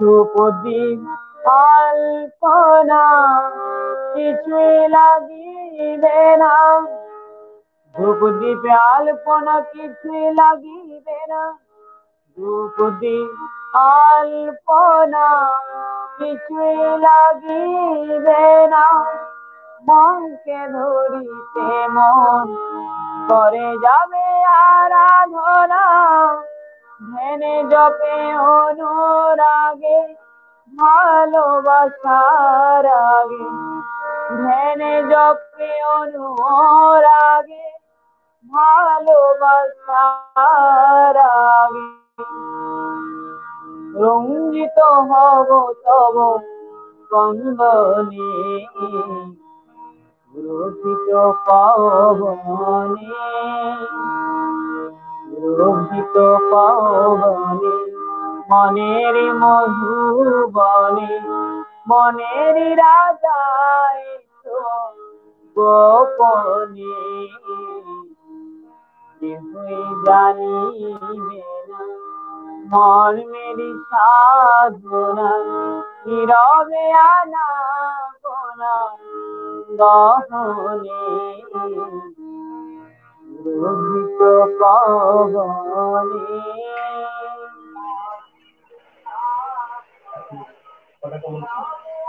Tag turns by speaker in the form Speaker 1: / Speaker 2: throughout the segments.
Speaker 1: ধূপদীপ আলপনা কিছুই লাগিবে না। ধূপদীপে আলপনা কিছুই লাগিবে না। ধূপদীপ আলপনা কিছুই লাগিবে না। মনকে ধরিতে মন করে যাবে আরাধনা। ধ্যানে জপে অনুরাগে, ভালোবাসার আগে। ধ্যানে জপে অনুরাগে, ভালোবাসার আগে। রঞ্জিত হব তব কন্দনে রোহিত পাবনে রোহিত পাবনে মনের মধুবনে, মনের রাজায় গোপনে। কেহই জানিবে মন মেরি সাধনা, নীরবে আনা গোনা গহনে पावानी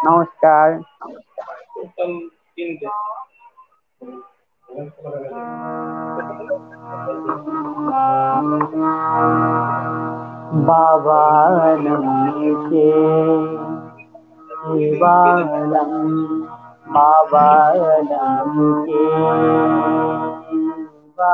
Speaker 1: नमस्कार। बाबा के शिवालम बाबा के शिवा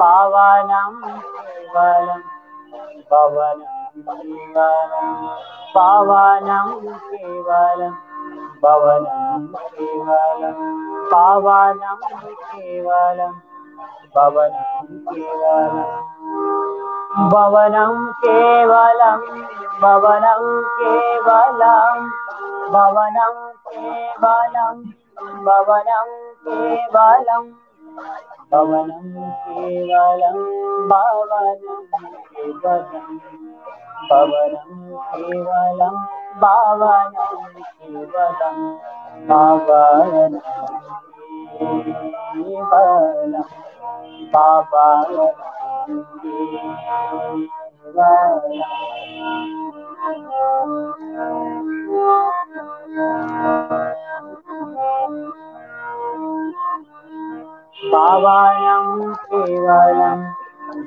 Speaker 1: पावनं केवलं पवनं केवलं पावनं केवलं पवनं केवलं पावनं केवलं पवनं केवलं भवनं केवलं भवनं केवलं भवनं केवलं भवनं केवलं भवनं केवलं भवनं केवलं भवनं केवलं भवनं केवलं भवनं केवलं भावानं केवलं। भावानां केवलं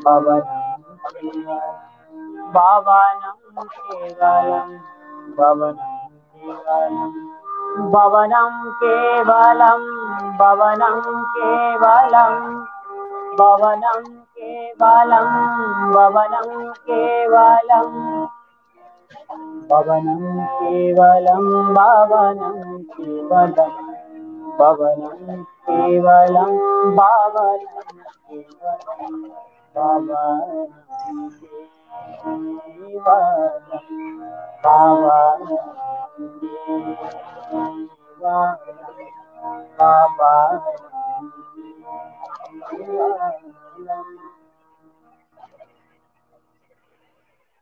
Speaker 1: भवनं भावानां केवलं भवनं केवलं भवनं केवलं भवनं केवलं भवनं केवलं भवनं केवलं भवनं केवलं भवनं केवलम् पवनं केवलं पावनं पावनं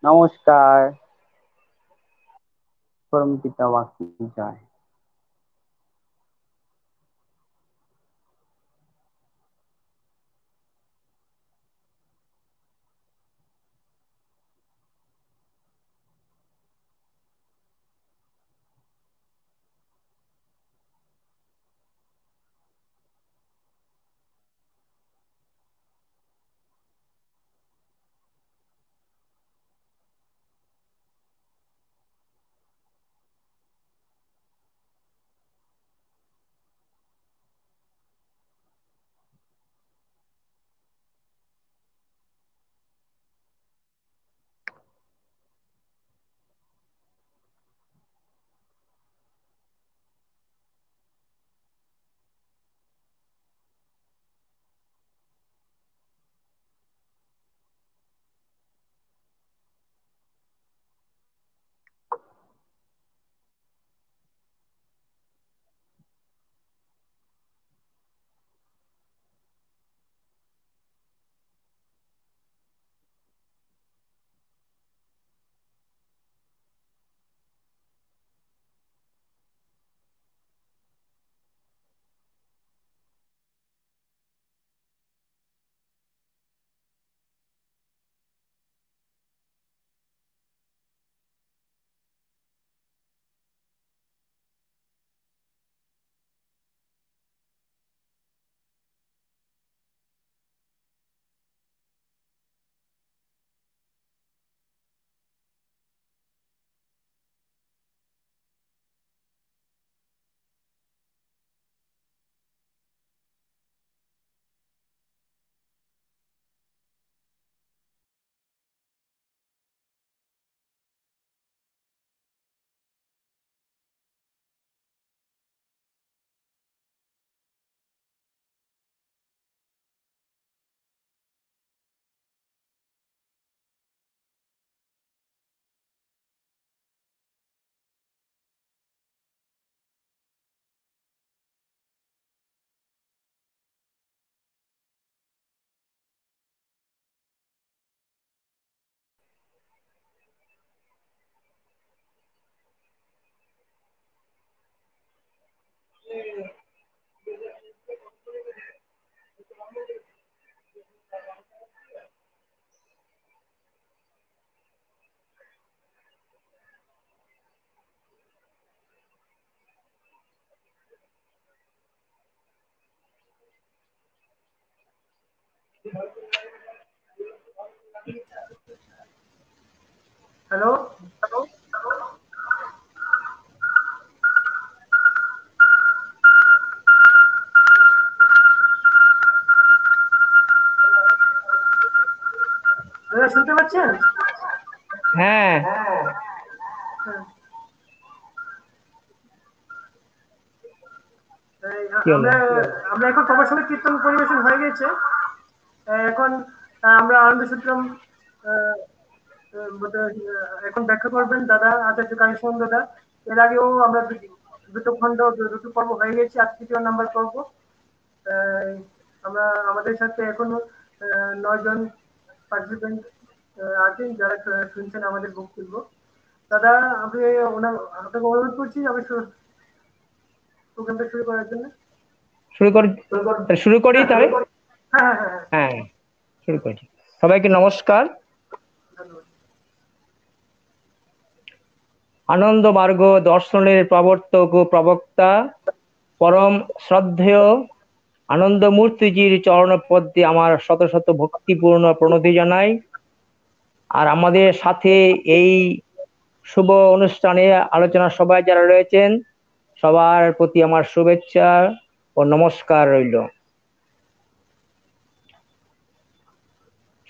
Speaker 1: नमस्कार. परम पिता वाक्य जाए
Speaker 2: হ্যালো শুনতে পাচ্ছেন?
Speaker 3: হ্যাঁ।
Speaker 2: হ্যাঁ? আমরা এখন প্রবাসনের কীর্তন পরিবেশন হয়ে গেছে। এখন আমরা আনন্দ সূত্রম এখন ব্যাখ্যা করবেন দাদা আচার্য কালীসন দাদা। এর আগেও আমরা দুটো খণ্ড দুটো পর্ব হয়ে গেছে আজ তৃতীয় নাম্বার পর্ব। আমরা আমাদের সাথে এখনও আহ, নয় জন পার্টিসিপেন্ট আছেন যারা শুনছেন আমাদের বক্তব্য। দাদা আমি ওনার আপনাকে অনুরোধ করছি আমি প্রোগ্রামটা শুরু করার জন্য।
Speaker 3: শুরু করি। শুরু করি তাহলে?
Speaker 2: হ্যাঁ হ্যাঁ
Speaker 3: শুরু সবাইকে নমস্কার। আনন্দ মার্গ দর্শনের প্রবর্তক ও প্রবক্তা, পরম শ্রদ্ধেয় আনন্দমূর্তিজির চরণ পদ্মে আমার শত শত ভক্তিপূর্ণ প্রণতি জানাই। আর আমাদের সাথে এই শুভ অনুষ্ঠানে আলোচনা সবাই যারা রয়েছেন, সবার প্রতি আমার শুভেচ্ছা ও নমস্কার রইল।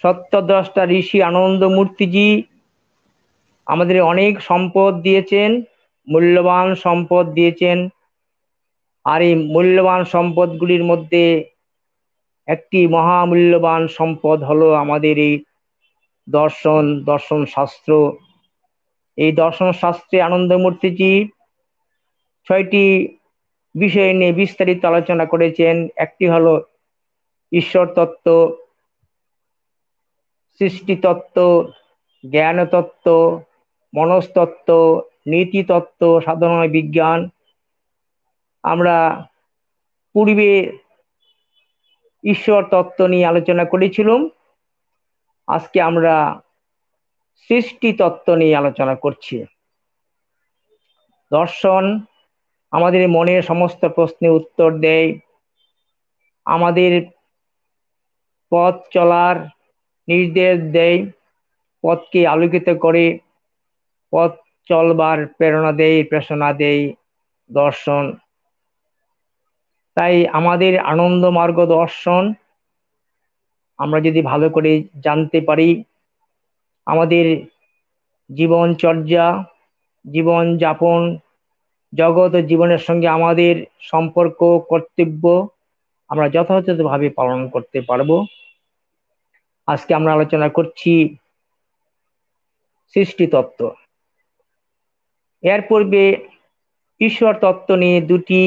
Speaker 3: সত্যদ্রষ্টা ঋষি আনন্দ মূর্তিজি আমাদের অনেক সম্পদ দিয়েছেন, মূল্যবান সম্পদ দিয়েছেন। আর এই মূল্যবান সম্পদগুলির মধ্যে একটি মহামূল্যবান সম্পদ হলো আমাদের এই দর্শন দর্শন শাস্ত্র। এই দর্শন শাস্ত্রে আনন্দমূর্তিজি ছয়টি বিষয় নিয়ে বিস্তারিত আলোচনা করেছেন। একটি হলো ঈশ্বর তত্ত্ব সৃষ্টি তত্ত্ব জ্ঞান তত্ত্ব মনস্তত্ত্ব নীতি তত্ত্ব সাধারণ বিজ্ঞান। আমরা পূর্বে ঈশ্বর তত্ত্ব নিয়ে আলোচনা করেছিলাম। আজকে আমরা সৃষ্টি তত্ত্ব নিয়ে আলোচনা করছি। দর্শন আমাদের মনের সমস্ত প্রশ্নের উত্তর দেয়। আমাদের পথ চলার নির্দেশ দেয়, পথকে আলোকিত করে, পথ চলবার প্রেরণা দেয় প্রেরণা দেয় দর্শন। তাই আমাদের আনন্দ মার্গ দর্শন আমরা যদি ভালো করে জানতে পারি, আমাদের জীবনচর্যা জীবন যাপন জগৎ ও জীবনের সঙ্গে আমাদের সম্পর্ক, কর্তব্য আমরা যথাযথভাবে পালন করতে পারব। আজকে আমরা আলোচনা করছি সৃষ্টি তত্ত্ব। এর পূর্বে ঈশ্বর তত্ত্ব নিয়ে দুটি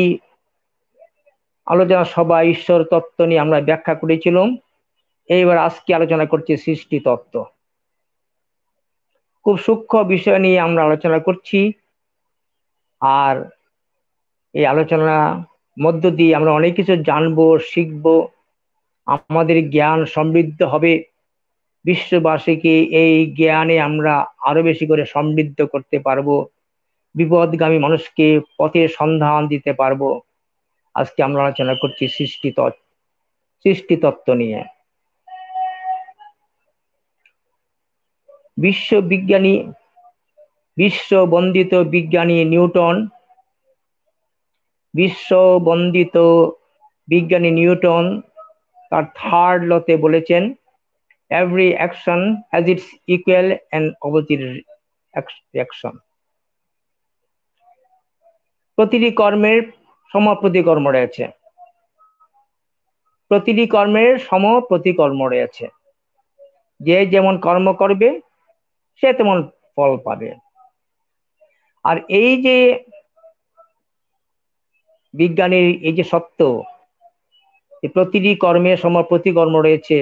Speaker 3: আলোচনা সভা ঈশ্বর তত্ত্ব নিয়ে আমরা ব্যাখ্যা করেছিলাম। এইবার আজকে আলোচনা করছি সৃষ্টি তত্ত্ব। খুব সূক্ষ্ম বিষয় নিয়ে আমরা আলোচনা করছি। আর এই আলোচনা মধ্য দিয়ে আমরা অনেক কিছু জানব, শিখব। আমাদের জ্ঞান সমৃদ্ধ হবে। বিশ্ববাসীকে এই জ্ঞানে আমরা আরও বেশি করে সমৃদ্ধ করতে পারব। বিপদগামী মানুষকে পথের সন্ধান দিতে পারব। আজকে আমরা আলোচনা করছি সৃষ্টি সৃষ্টি তত্ত্ব নিয়ে। বিশ্ববিজ্ঞানী বিশ্ব বন্দিত বিজ্ঞানী নিউটন বিশ্ব বন্দিত বিজ্ঞানী নিউটন তার থার্ড লতে বলেছেন every action has its equal and opposite action প্রতিটি কর্মের সম প্রতিকর্ম রয়েছে। প্রতিটি কর্মের সম প্রতিকর্ম রয়েছে। যে যেমন কর্ম করবে, সে তেমন ফল পাবে। আর এই যে বিজ্ঞানের এই যে সত্য প্রতিটি কর্মে সম প্রতিকর্ম রয়েছে।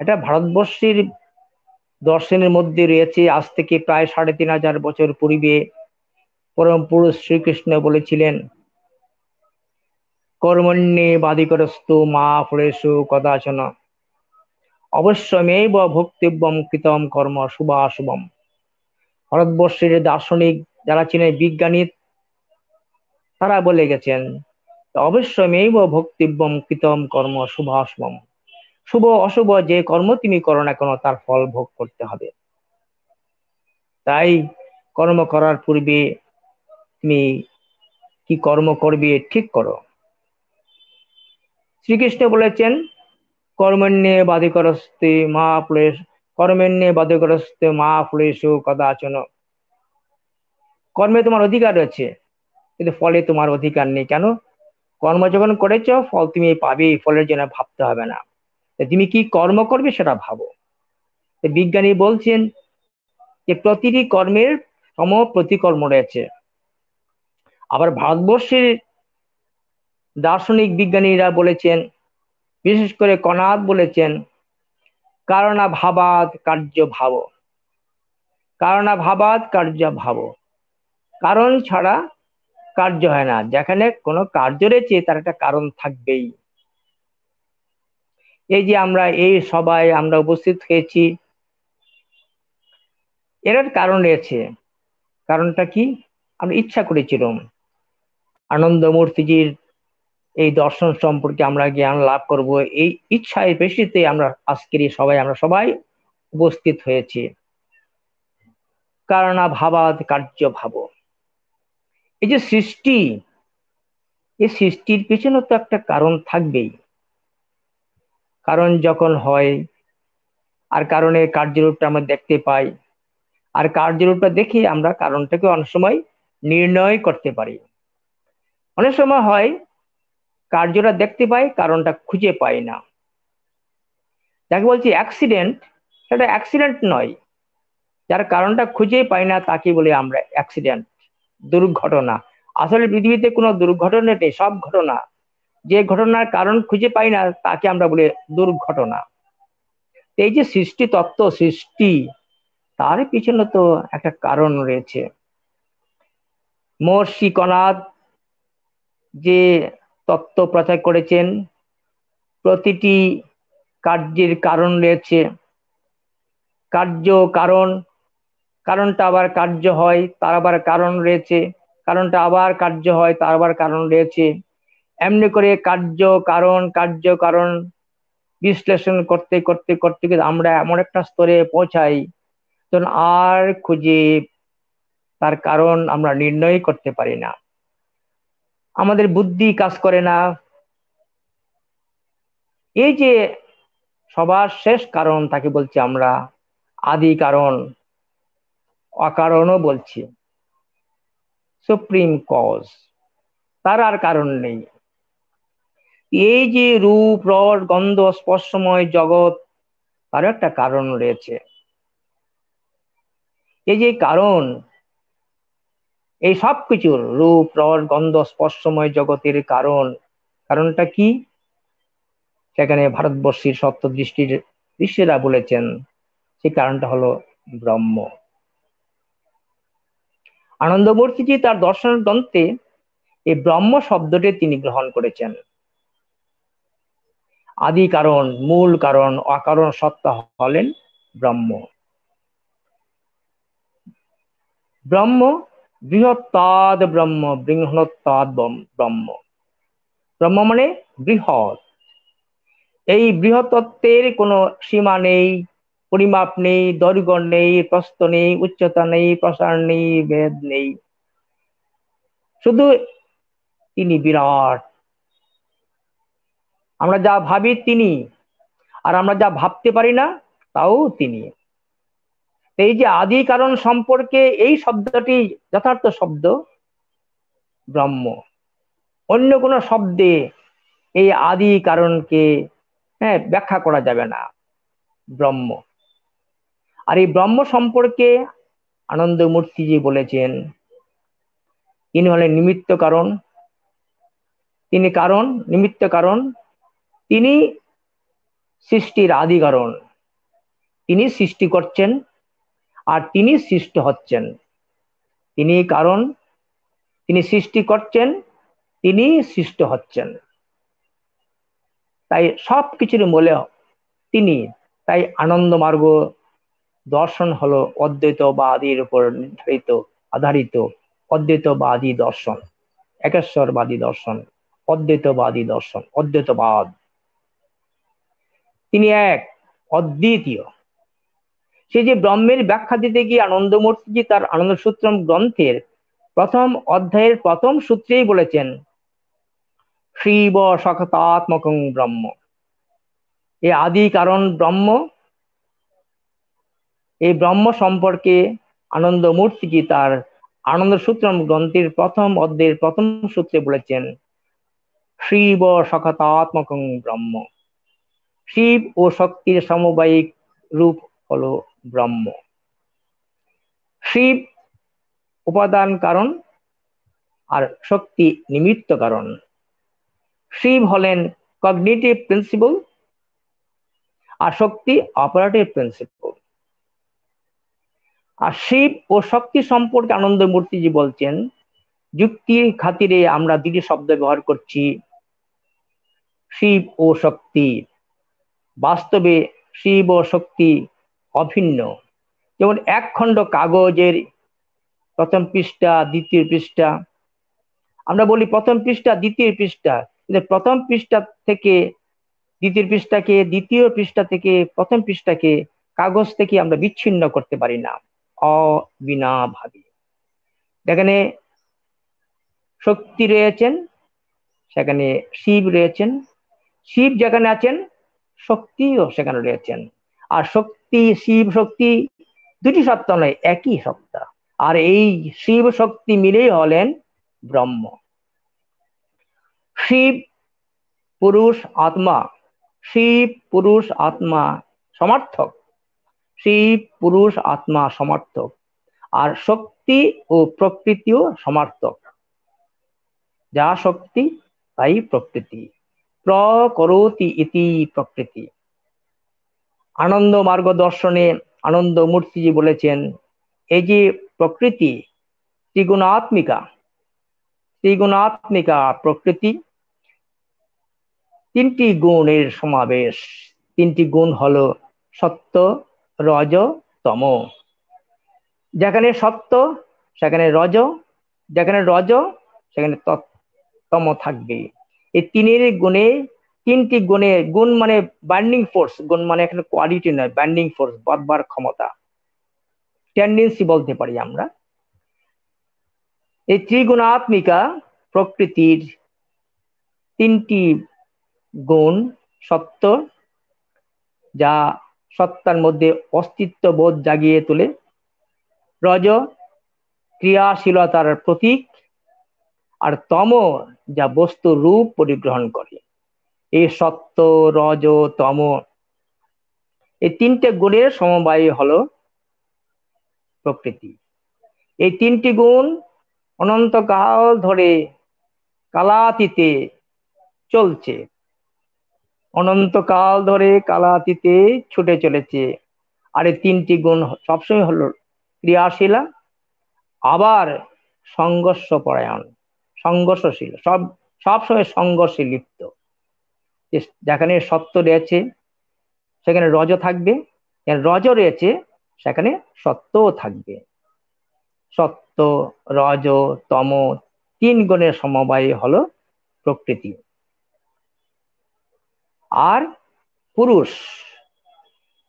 Speaker 3: এটা ভারতবর্ষের দর্শনের মধ্যে রয়েছে। আজ থেকে প্রায় সাড়ে তিন হাজার বছর পূর্বে পরম পুরুষ শ্রীকৃষ্ণ বলেছিলেন, কর্মণ্যে বাদিকরস্তু মা ফলেশু কদাচন। অবশ্যমেব ভক্তিব্যম কৃতম কর্ম শুভাশুভম। ভারতবর্ষের দার্শনিক যারা ছিলেন বিজ্ঞানী তারা বলে গেছেন অবশ্যমেব ভক্তিব্যম কৃতম কর্ম শুভাশুভম শুভ অশুভ যে কর্ম তুমি করো না কেন, তার ফল ভোগ করতে হবে। তাই কর্ম করার পূর্বে তুমি কি কর্ম করবে ঠিক করো। শ্রীকৃষ্ণ বলেছেন, কর্মণ্যে বাধিকরস্তে মা ফুলেশ কর্মণ্যে বাধিকরস্তে মা ফুলেশু কদাচন। কর্মে তোমার অধিকার রয়েছে, কিন্তু ফলে তোমার অধিকার নেই। কেন? কর্ম যখন করেছ, ফল তুমি পাবে ফলের জন্য ভাবতে হবে না। তুমি কি কর্ম করবে সেটা ভাবো। বিজ্ঞানী বলছেন যে প্রতিটি কর্মের সম প্রতিকর্ম রয়েছে। আবার ভারতবর্ষের দার্শনিক বিজ্ঞানীরা বলেছেন, বিশেষ করে কনাদ বলেছেন, কারণা ভাবাদ কার্য ভাব। কারণা ভাবাদ কার্য ভাব। কারণ ছাড়া কার্য হয় না। যেখানে কোনো কার্য রয়েছে, তার একটা কারণ থাকবেই। এই যে আমরা এই সবাই আমরা উপস্থিত হয়েছি এর কারণ রয়েছে। কারণটা কি? আমরা ইচ্ছা করেছিলাম। আনন্দমূর্তিজির এই দর্শন সম্পর্কে আমরা জ্ঞান লাভ করব। এই ইচ্ছায় বেশিতে আমরা আজকের সবাই আমরা সবাই উপস্থিত হয়েছি। কারণা ভাবাদ কার্য ভাব এই যে সৃষ্টি, এই সৃষ্টির পিছনে তো একটা কারণ থাকবেই। কারণ যখন হয়, আর কারণে কার্যরূপটা আমরা দেখতে পাই, আর কার্যরূপটা দেখে আমরা কারণটাকে অনেক সময় নির্ণয় করতে পারি। অনেক সময় হয়, কার্যটা দেখতে পাই, কারণটা খুঁজে পাই না। যাকে বলছি অ্যাক্সিডেন্ট সেটা অ্যাক্সিডেন্ট নয়। যার কারণটা খুঁজে পাই না, তাকে বলে আমরা অ্যাক্সিডেন্ট দুর্ঘটনা। আসলে পৃথিবীতে কোনো দুর্ঘটনা নেই সব ঘটনা। যে ঘটনার কারণ খুঁজে পাই না, তাকে আমরা বলি দুর্ঘটনা। এই যে সৃষ্টি তত্ত্ব, সৃষ্টি, তার পিছনে তো একটা কারণ রয়েছে। মহর্ষি কনাদ যে তত্ত্ব প্রচার করেছেন, প্রতিটি কার্যের কারণ রয়েছে। কার্য কারণ কারণটা আবার কার্য হয়, তার আবার কারণ রয়েছে। কারণটা আবার কার্য হয়, তার আবার কারণ রয়েছে। এমনি করে কার্য, কারণ কার্য, কারণ বিশ্লেষণ করতে করতে করতে আমরা এমন একটা স্তরে পৌঁছাই তখন আর খুঁজে তার কারণ আমরা নির্ণয় করতে পারি না। আমাদের বুদ্ধি কাজ করে না। এই যে সবার শেষ কারণ তাকে বলছি আমরা, আদি কারণ। অকারণও বলছি। সুপ্রিম কজ তার আর কারণ নেই। এই যে রূপ, রস, গন্ধ, স্পর্শময় জগৎ তার একটা কারণ রয়েছে। এই যে কারণ, এই সব কিছুর রূপ, রস, গন্ধ, স্পর্শময় জগতের কারণ, কারণটা কি? সেখানে ভারতবর্ষের সত্য দৃষ্টির ঋষিরা বলেছেন, সেই কারণটা হলো ব্রহ্ম। আনন্দমূর্তিজি তার দর্শন গ্রন্থে এই ব্রহ্ম শব্দটি তিনি গ্রহণ করেছেন। আদি কারণ, মূল কারণ অকারণ সত্তা হলেন ব্রহ্ম। ব্রহ্ম বৃহত্তাদ ব্রহ্ম বৃহত্তাদ ব্রহ্ম ব্রহ্ম। মানে বৃহৎ। এই বৃহত্ত্বের কোনো সীমা নেই। পরিমাপ নেই দৈর্ঘ্য নেই প্রস্ত নেই, উচ্চতা নেই, প্রসার নেই, ভেদ নেই। শুধু তিনি বিরাট। আমরা যা ভাবি তিনি, আর আমরা যা ভাবতে পারি না, তাও তিনি। এই যে আদি কারণ সম্পর্কে এই শব্দটি যথার্থ শব্দ, ব্রহ্ম। অন্য কোনো শব্দে এই আদি কারণকে হ্যাঁ ব্যাখ্যা করা যাবে না, ব্রহ্ম। আর এই ব্রহ্ম সম্পর্কে আনন্দমূর্তিজি বলেছেন। তিনি হলেন নিমিত্ত কারণ। তিনি কারণ, নিমিত্ত কারণ। তিনি সৃষ্টির আদি কারণ। তিনি সৃষ্টি করছেন আর তিনি সৃষ্ট হচ্ছেন। তিনি কারণ, তিনি সৃষ্টি করছেন, তিনি সৃষ্ট হচ্ছেন। তাই সব কিছুর মূলে তিনি, তাই আনন্দ মার্গ দর্শন হলো অদ্বৈতবাদীর উপর নির্ধারিত, আধারিত। অদ্বৈতবাদী দর্শন। একেশ্বরবাদী দর্শন। অদ্বৈতবাদী দর্শন। অদ্বৈতবাদ। তিনি এক অদ্বিতীয়। সে যে ব্রহ্মের ব্যাখ্যা দিতে গিয়ে আনন্দমূর্তিজি তার আনন্দ সূত্রম গ্রন্থের প্রথম অধ্যায়ের প্রথম সূত্রেই বলেছেন শিব সকতাত্মক ব্রহ্ম। এ আদি কারণ ব্রহ্ম এই ব্রহ্ম সম্পর্কে আনন্দ মূর্তিজি তার আনন্দ সূত্রম গ্রন্থের প্রথম অধ্যায়ের প্রথম সূত্রে বলেছেন, শিব সকতাত্মক ব্রহ্ম। শিব ও শক্তির সমবায়িক রূপ হলো ব্রহ্ম। শিব উপাদান কারণ আর শক্তি নিমিত্ত কারণ। শিব হলেন কগনিটিভ প্রিন্সিপল আর শক্তি অপারেটিভ প্রিন্সিপল আর শিব ও শক্তি সম্পর্কে আনন্দ মূর্তিজি বলছেন যুক্তির খাতিরে আমরা দুটি শব্দ ব্যবহার করছি, শিব ও শক্তি। বাস্তবে শিব ও শক্তি অভিন্ন। যেমন এক খণ্ড কাগজের প্রথম পৃষ্ঠা, দ্বিতীয় পৃষ্ঠা। আমরা বলি প্রথম পৃষ্ঠা, দ্বিতীয় পৃষ্ঠা। কিন্তু প্রথম পৃষ্ঠা থেকে দ্বিতীয় পৃষ্ঠাকে, দ্বিতীয় পৃষ্ঠা থেকে প্রথম পৃষ্ঠাকে কাগজ থেকে আমরা বিচ্ছিন্ন করতে পারি না। অবিনা ভাবে যেখানে শক্তি রয়েছেন, সেখানে শিব রয়েছেন, শিব যেখানে আছেন, শক্তিও সেখানে রয়েছেন। আর শক্তি, শিব শক্তি দুটি সত্তা নয়, একই সত্তা। আর এই শিব শক্তি মিলেই হলেন ব্রহ্ম। শিব, পুরুষ, আত্মা। শিব, পুরুষ, আত্মা, সমর্থক। শিব পুরুষ, আত্মা সমর্থক। আর শক্তি ও প্রকৃতিও সমর্থক। যা শক্তি, তাই প্রকৃতি। প্রকরতি ইতি প্রকৃতি। আনন্দ মার্গ দর্শনে আনন্দ মূর্তিজি বলেছেন, এই যে প্রকৃতি, ত্রিগুণাত্মিকা ত্রিগুণাত্মিকা প্রকৃতি, তিনটি গুণের সমাবেশ, তিনটি গুণ হলো সত্য রজ তম। যেখানে সত্য সেখানে রজ, যেখানে রজ, সেখানে তম থাকবে। এই তিনের গুণে, তিনটি গুণে, গুণ মানে বার্নিং ফোর্স গুণ মানে এখানে কোয়ালিটি নয় বার্নিং ফোর্স বদবার ক্ষমতা। টেন্ডেন্সি বলতে পারি আমরা। এই ত্রিগুণাত্মিকা প্রকৃতির তিনটি গুণ সত্য, যা সত্তার মধ্যে অস্তিত্ব বোধ জাগিয়ে তোলে। রজ ক্রিয়াশীলতার প্রতীক আর তম যা বস্তু রূপ পরিগ্রহণ করে। এই সত্য, রজ, তম। এই তিনটে গুণের সমবায় হলো প্রকৃতি। এই তিনটি গুণ অনন্তকাল ধরে কালাতীতে চলছে। অনন্তকাল ধরে কালাতীতে ছুটে চলেছে। আর এই তিনটি গুণ সবসময় হলো ক্রিয়াশীলা, আবার সংঘর্ষ পরায়ণ সংঘর্ষশীল, সব, সবসময় সংঘর্ষে লিপ্ত। যেখানে সত্য রয়েছে, সেখানে রজ থাকবে রজ রয়েছে, সেখানে সত্যও থাকবে। সত্য, রজ, তম, তিন গুণের সমবায় হলো প্রকৃতি। আর পুরুষ।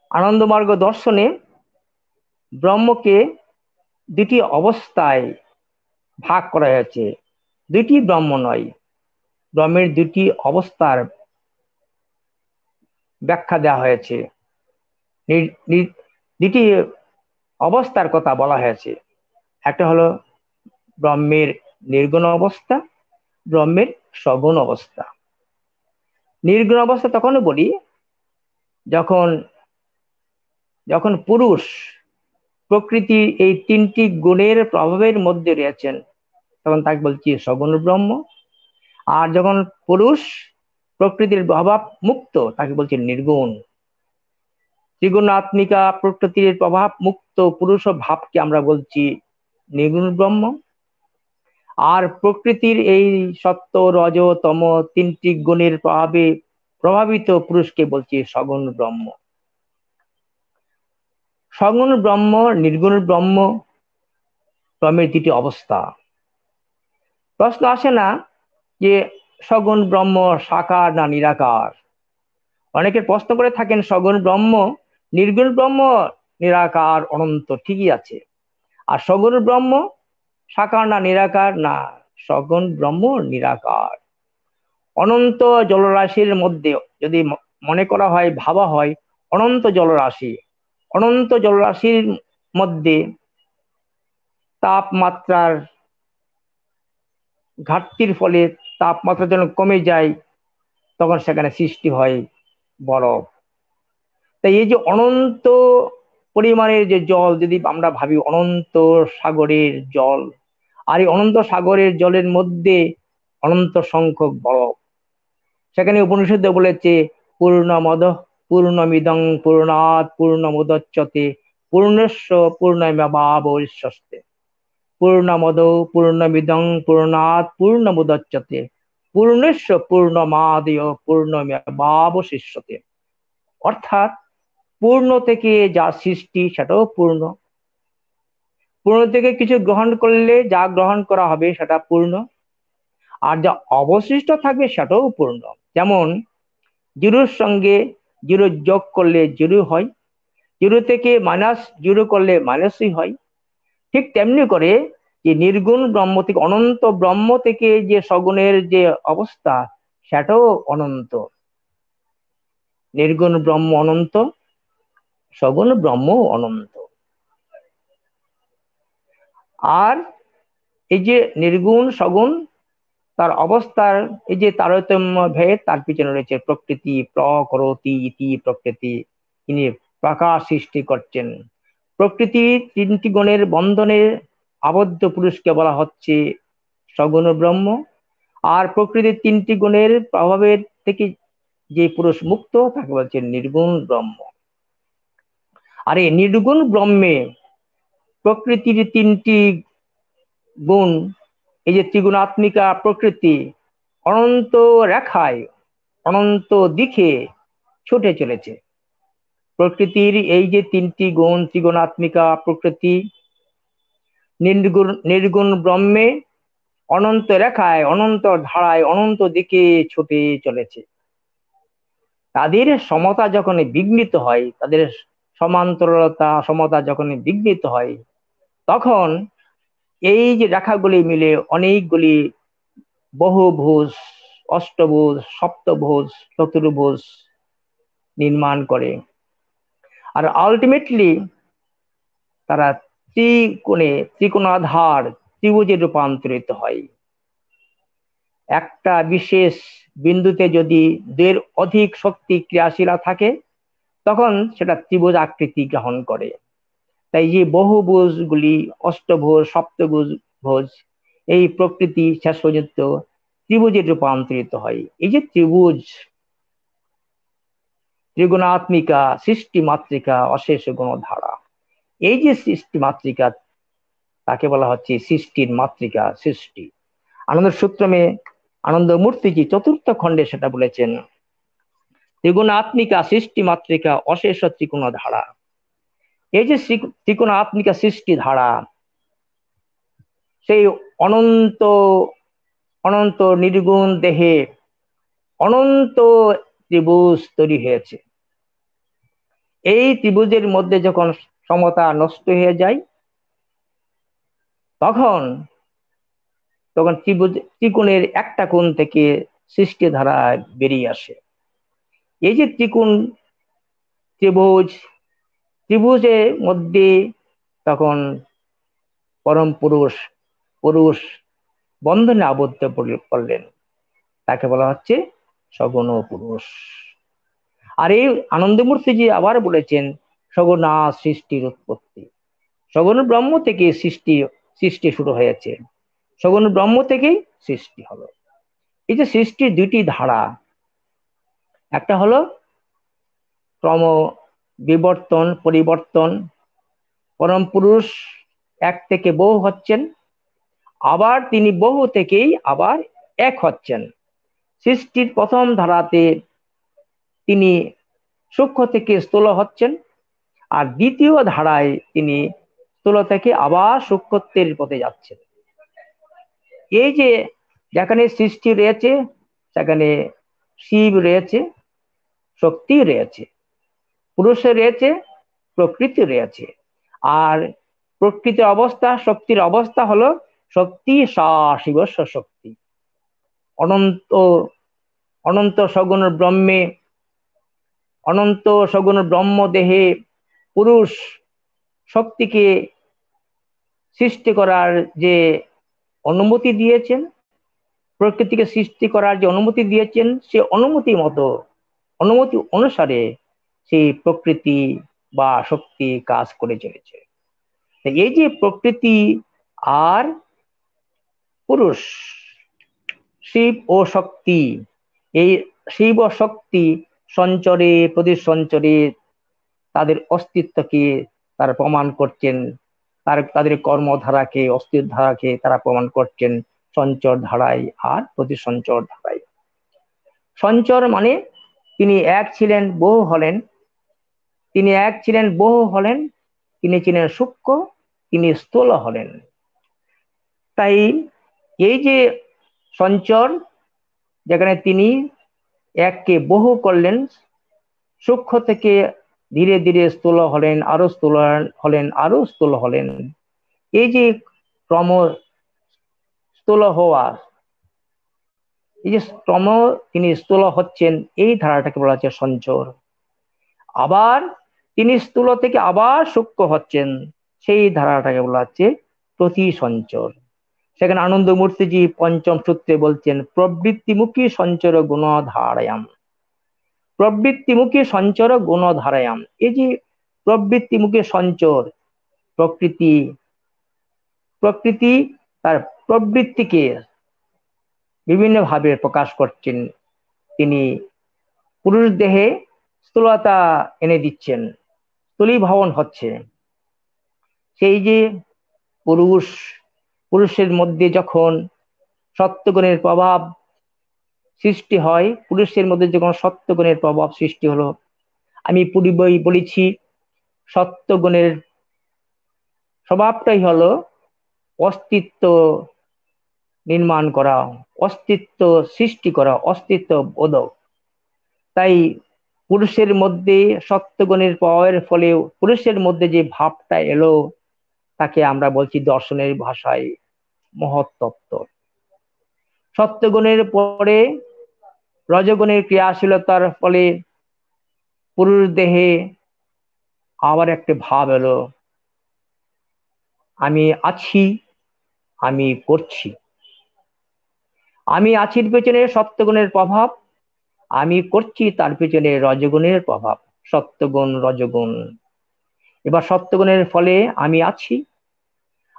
Speaker 3: আনন্দমার্গ দর্শনে ব্রহ্মকে দুটি অবস্থায় ভাগ করা হয়েছে। দুটি ব্রহ্ম নয়, ব্রহ্মের দুটি অবস্থার ব্যাখ্যা দেওয়া হয়েছে। দুটি অবস্থার কথা বলা হয়েছে। একটা হলো ব্রহ্মের নির্গুণ অবস্থা, ব্রহ্মের সগুণ অবস্থা। নির্গুণ অবস্থা তখনও বলি, যখন যখন পুরুষ প্রকৃতি এই তিনটি গুণের প্রভাবের মধ্যে রয়েছেন, তখন তাকে বলছি সগুণ ব্রহ্ম। আর যখন পুরুষ প্রকৃতির প্রভাব মুক্ত, তাকে বলছি নির্গুণ। ত্রিগুণাত্মিকা প্রকৃতির প্রভাব মুক্ত পুরুষ ভাবকে আমরা বলছি নির্গুণ ব্রহ্ম। আর প্রকৃতির এই সত্য, রজ, তম তিনটি গুণের প্রভাবে প্রভাবিত পুরুষকে বলছি সগুণ ব্রহ্ম। সগুণ ব্রহ্ম, নির্গুণ ব্রহ্ম, ব্রহ্মের দুটি অবস্থা। প্রশ্ন আসে না যে সগুণ ব্রহ্ম সাকার না নিরাকার? অনেকে প্রশ্ন করে থাকেন, সগুণ ব্রহ্ম, নির্গুণ ব্রহ্ম, নিরাকার, অনন্ত, ঠিকই আছে। আর সগুণ ব্রহ্ম সাকার না নিরাকার, না সগুণ ব্রহ্ম নিরাকার। অনন্ত জলরাশির মধ্যে যদি মনে করা হয়, ভাবা হয়, অনন্ত জলরাশি, অনন্ত জলরাশির মধ্যে তাপমাত্রার ঘাটতির ফলে তাপমাত্রা যেন কমে যায়, তখন সেখানে সৃষ্টি হয় বরফ। তাই এই যে অনন্ত পরিমাণের যে জল, যদি আমরা ভাবি অনন্ত সাগরের জল, আর এই অনন্ত সাগরের জলের মধ্যে অনন্ত সংখ্যক বরফ। সেখানে উপনিষদে বলেছে পূর্ণ পূর্ণমদ, পূর্ণমিদং, পূর্ণাৎ, পূর্ণমুদচ্যতে পূর্ণস্ব পূর্ণমেবাবশিষ্যতে পূর্ণমদ, পূর্ণমিদং, পূর্ণাৎ, পূর্ণমুদচ্যতে পূর্ণস্ব পূর্ণমাদয়, পূর্ণমেবাবশিষ্যতে। অর্থাৎ পূর্ণ থেকে যা সৃষ্টি সেটাও পূর্ণ। পূর্ণ থেকে কিছু গ্রহণ করলে যা গ্রহণ করা হবে সেটা পূর্ণ। আর যা অবশিষ্ট থাকবে সেটাও পূর্ণ। যেমন, জিরোর সঙ্গে জিরো যোগ করলে জিরো হয়, জিরো থেকে মাইনাস জিরো করলে মাইনাসই হয়। ঠিক তেমনি করে যে নির্গুণ ব্রহ্ম থেকে, অনন্ত ব্রহ্ম থেকে যে সগুণের যে অবস্থা, সেটাও অনন্ত। নির্গুণ ব্রহ্ম অনন্ত। সগুণ ব্রহ্ম অনন্ত। আর এই যে নির্গুণ সগুণ, তার অবস্থার এই যে তারতম্য ভেদ, তার পিছনে রয়েছে প্রকৃতি, প্রকরতি ইতি প্রকৃতি। তিনি প্রকাশ সৃষ্টি করছেন। প্রকৃতি তিনটি গণের বন্ধনের আবদ্ধ পুরুষকে বলা হচ্ছে সগুণ ব্রহ্ম। আর প্রকৃতির তিনটি গুণের প্রভাবের থেকে যে পুরুষ মুক্ত, তাকে বলছেন নির্গুণ ব্রহ্ম। আর নির্গুণ ব্রহ্মে প্রকৃতির তিনটি গুণ, এই যে ত্রিগুণাত্মিকা প্রকৃতি, অনন্ত রেখায়, অনন্ত দিকে ছুটে চলেছে। প্রকৃতির এই যে তিনটি গুণ, ত্রিগুণাত্মিকা প্রকৃতি, নির্গুণ নির্গুণ ব্রহ্মে অনন্ত রেখায়, অনন্ত ধারায়, অনন্ত দিকে ছুটে চলেছে। তাদের সমতা যখন বিঘ্নিত হয়, তাদের সমান্তরতা সমতা যখন বিঘ্নিত হয়, তখন এই যে রেখাগুলি মিলে অনেকগুলি বহুভুজ, অষ্টভুজ, সপ্তভুজ, চতুর্ভুজ নির্মাণ করে। আর আলটিমেটলি তারা ত্রিকোণে, ত্রিকোণাধার ত্রিভুজে রূপান্তরিত হয়। একটা বিশেষ বিন্দুতে যদি দুয়ের অধিক শক্তি ক্রিয়াশীলা থাকে তখন সেটা ত্রিভুজ আকৃতি গ্রহণ করে। তাই যে বহুভুজগুলি অষ্টভোজ, সপ্তভুজ ভোজ, এই প্রকৃতি শেষ পর্যন্ত ত্রিভুজে রূপান্তরিত হয়। এই যে ত্রিভুজ, ত্রিগুণাত্মিকা সৃষ্টি মাতৃকা অশেষ গুণধারা। এই যে সৃষ্টি মাতৃকা তাকে বলা হচ্ছে সৃষ্টির মাতৃকা সৃষ্টি। আনন্দ সূত্রমে আনন্দ মূর্তিজি চতুর্থ খণ্ডে সেটা বলেছেন ত্রিগুণাত্মিকা সৃষ্টি মাতৃকা অশেষ ত্রিগুণ ধারা এই যে ত্রিগুণাত্মিকা সৃষ্টি ধারা সেই অনন্ত অনন্ত নির্গুণ দেহে অনন্ত ত্রিভুজ তৈরি হয়েছে। এই ত্রিভুজের মধ্যে যখন সমতা নষ্ট হয়ে যায়, তখন তখন ত্রিভুজ ত্রিকোণের একটা কোণ থেকে সৃষ্টি ধারা বেরিয়ে আসে। এই যে ত্রিকোণ, ত্রিভুজ ত্রিভুজের মধ্যে তখন পরম পুরুষ পুরুষ বন্ধনে আবদ্ধ করলেন তাকে বলা হচ্ছে সগুণ পুরুষ। আর এই আনন্দমূর্তিজি আবার বলেছেন, সগুণা সৃষ্টির উৎপত্তি। সগুণ ব্রহ্ম থেকে সৃষ্টি সৃষ্টি শুরু হয়েছে। সগুণ ব্রহ্ম থেকেই সৃষ্টি হলো এই যে সৃষ্টির দুটি ধারা একটা হলো ক্রম বিবর্তন পরিবর্তন। পরম পুরুষ এক থেকে বহু হচ্ছেন, আবার তিনি বহু থেকেই আবার এক হচ্ছেন। সৃষ্টির প্রথম ধারাতে তিনি সূক্ষ্ম থেকে স্থূল হচ্ছেন, আর দ্বিতীয় ধারায় তিনি স্থূল থেকে আবার সূক্ষ্মত্বের পথে যাচ্ছেন। এই যে যেখানে সৃষ্টি রয়েছে, সেখানে শিব রয়েছে শক্তি রয়েছে। পুরুষে রয়েছে প্রকৃতি রয়েছে। আর প্রকৃতির অবস্থা, শক্তির অবস্থা হলো শক্তি শিবস্ব শক্তি অনন্ত অনন্ত সগুণ ব্রহ্মে, অনন্ত সগুণ ব্রহ্ম দেহে পুরুষ শক্তিকে সৃষ্টি করার যে অনুমতি দিয়েছেন, প্রকৃতিকে সৃষ্টি করার যে অনুমতি দিয়েছেন, সে অনুমতি মতো অনুমতি অনুসারে সেই প্রকৃতি বা শক্তি কাজ করে চলেছে। এই যে প্রকৃতি আর পুরুষ, শিব ও শক্তি, এই শিব ও শক্তি সঞ্চরে প্রতি সঞ্চরে তাদের অস্তিত্বকে তারা প্রমাণ করছেন। তার, তাদের কর্মধারাকে অস্থির ধারাকে তারা প্রমাণ করছেন সঞ্চর ধারায় আর প্রতি সঞ্চর ধারায় সঞ্চর মানে তিনি এক ছিলেন, বহু হলেন। তিনি এক ছিলেন, বহু হলেন। তিনি ছিলেন সূক্ষ্ম, তিনি স্থূল হলেন। তাই এই যে সঞ্চর, যেখানে তিনি এককে বহু করলেন, সূক্ষ্ম থেকে ধীরে ধীরে স্থূল হলেন, আরও স্থূল হলেন, আরও স্থূল হলেন। এই যে ক্রম স্থূল হওয়া এই যে ক্রম তিনি স্থূল হচ্ছেন, এই ধারাটাকে বলা হচ্ছে সঞ্চর। আবার তিনি স্থূল থেকে আবার সূক্ষ্ম হচ্ছেন, সেই ধারাটাকে বলা হচ্ছে প্রতি সঞ্চর সেখানে আনন্দ মূর্তিজি পঞ্চম সূত্রে বলছেন, প্রবৃত্তিমুখী সঞ্চর গুণ ধারায়াম প্রবৃত্তিমুখী সঞ্চর গুণ ধারায়াম এই যে প্রবৃত্তিমুখী সঞ্চর, প্রকৃতি প্রকৃতি তার প্রবৃত্তিকে বিভিন্ন ভাবে প্রকাশ করছেন। তিনি পুরুষ দেহে স্থূলতা এনে দিচ্ছেন, স্থূলীভবন হচ্ছে। সেই যে পুরুষ, পুরুষের মধ্যে যখন সত্যগুণের প্রভাব সৃষ্টি হয়, পুরুষের মধ্যে যখন সত্যগুণের প্রভাব সৃষ্টি হলো, আমি পূর্বেই বলেছি, সত্যগুণের স্বভাবটাই হলো অস্তিত্ব নির্মাণ করা, অস্তিত্ব সৃষ্টি করা, অস্তিত্ব বোধক। তাই পুরুষের মধ্যে সত্যগুণের প্রভাবের ফলে পুরুষের মধ্যে যে ভাবটা এলো, তাকে আমরা বলছি দর্শনের ভাষায় মহত্তত্ত্ব। সত্যগুণের পরে রজগুণের ক্রিয়াশীলতার ফলে পুরুষ দেহে আবার একটা ভাব এলো। আমি আছি, আমি করছি। আমি আছির পেছনে সত্যগুণের প্রভাব, আমি করছি তার পেছনে রজগুণের প্রভাব সত্যগুণ রজগুণ। এবার সত্যগুণের ফলে আমি আছি,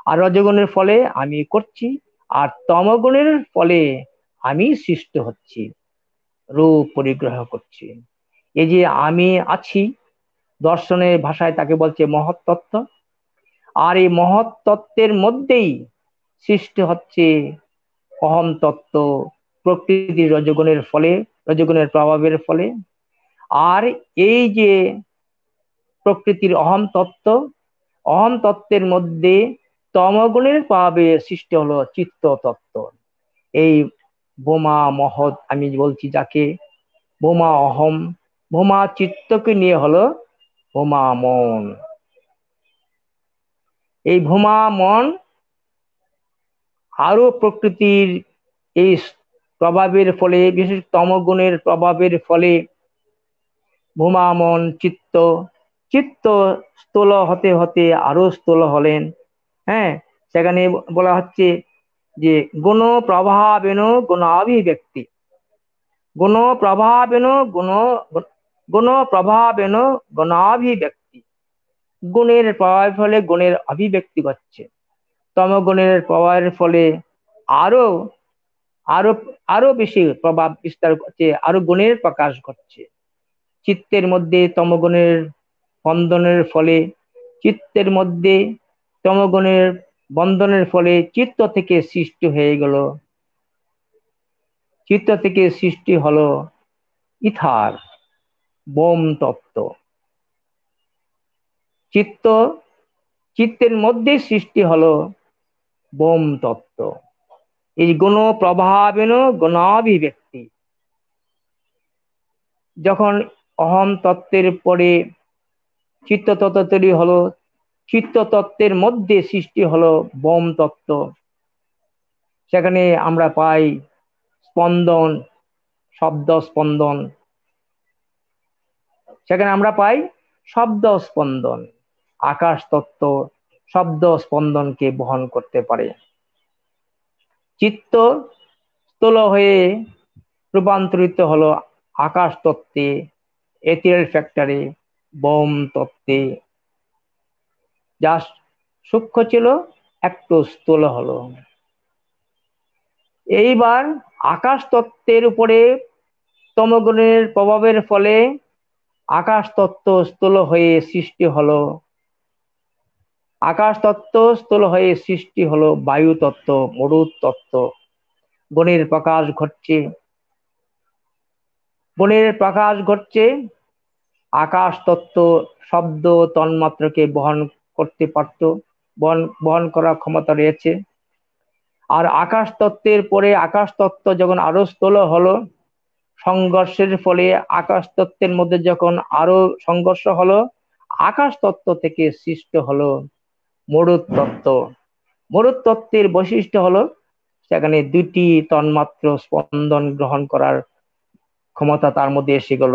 Speaker 3: আর রজগুণের ফলে আমি করছি, আর তমগুণের ফলে আমি সৃষ্ট হচ্ছি, রূপ পরিগ্রহ করছি। এই যে আমি আছি, দর্শনের ভাষায় তাকে বলছে মহত্তত্ত্ব, আর এই মহত্তত্ত্বের মধ্যেই সৃষ্টি হচ্ছে অহম তত্ত্ব প্রকৃতির রজগুণের ফলে, রজগুণের প্রভাবের ফলে। আর এই যে প্রকৃতির অহম তত্ত্ব, অহম তত্ত্বের মধ্যে তমগুণের প্রভাবে সৃষ্টি হলো চিত্ত তত্ত্ব। এই বোমা মহৎ আমি বলছি যাকে, বোমা অহম, বোমা চিত্তকে নিয়ে হলো বোমা মন। এই ভোমা মন আরও প্রকৃতির এই প্রভাবের ফলে, বিশেষ তমগুণের প্রভাবের ফলে ভোমা মন চিত্ত চিত্ত স্থূল হতে হতে আরও স্থূল হলেন। হ্যাঁ সেখানে বলা হচ্ছে যে গুণ প্রভাবেন গুণাভিব্যক্তি। গুণ প্রভাবেন গুণ গুণ প্রভাবেন গুণাভিব্যক্তি। গুণের প্রভাবের ফলে গুণের অভিব্যক্তি ঘটছে। তমগুণের প্রভাবের ফলে আরও আরও আরও বেশি প্রভাব বিস্তার করছে, আরও গুণের প্রকাশ ঘটছে। চিত্তের মধ্যে তমগুণের বন্ধনের ফলে, চিত্তের মধ্যে তমগুণের বন্ধনের ফলে চিত্ত থেকে সৃষ্টি হয়ে গেল। চিত্ত থেকে সৃষ্টি হলো ইথার, বোম তত্ত্ব। চিত্ত, চিত্তের মধ্যে সৃষ্টি হলো বোম তত্ত্ব। এই গুণ প্রভাবেন গুণাভিব্যক্তি। যখন অহম তত্ত্বের পরে চিত্ত তত্ত্ব তৈরি হলো, চিত্ত তত্ত্বের মধ্যে সৃষ্টি হলো বোম তত্ত্ব। সেখানে আমরা পাই স্পন্দন, শব্দ স্পন্দন। সেখানে আমরা পাই শব্দ স্পন্দন, আকাশ তত্ত্ব। শব্দ স্পন্দনকে বহন করতে পারে। চিত্ত স্থূল হয়ে রূপান্তরিত হলো আকাশ তত্ত্বে এথিয়াল ফ্যাক্টরে বোম তত্ত্বে। যা সূক্ষ্ম ছিল, একটু স্থূল হলো। এইবার আকাশ তত্ত্বের উপরে তমগুণের প্রভাবের ফলে আকাশ তত্ত্ব স্থূল হয়ে সৃষ্টি হলো। আকাশ তত্ত্ব স্থূল হয়ে সৃষ্টি হলো বায়ু তত্ত্ব মরুদ তত্ত্ব বনের প্রকাশ ঘটছে। বনের প্রকাশ ঘটছে। আকাশ তত্ত্ব শব্দ তন্মাত্রকে বহন করতে পারত, বহন বহন করার ক্ষমতা রয়েছে। আর আকাশ তত্ত্বের পরে আকাশ তত্ত্ব যখন আরও স্থল হলো, সংঘর্ষের ফলে আকাশ তত্ত্বের মধ্যে যখন আরও সংঘর্ষ হলো আকাশ তত্ত্ব থেকে সৃষ্ট হলো। মরুদ তত্ত্ব মরুদ তত্ত্বের বৈশিষ্ট্য হলো সেখানে দুটি তন্মাত্র স্পন্দন গ্রহণ করার ক্ষমতা তার মধ্যে এসে গেল।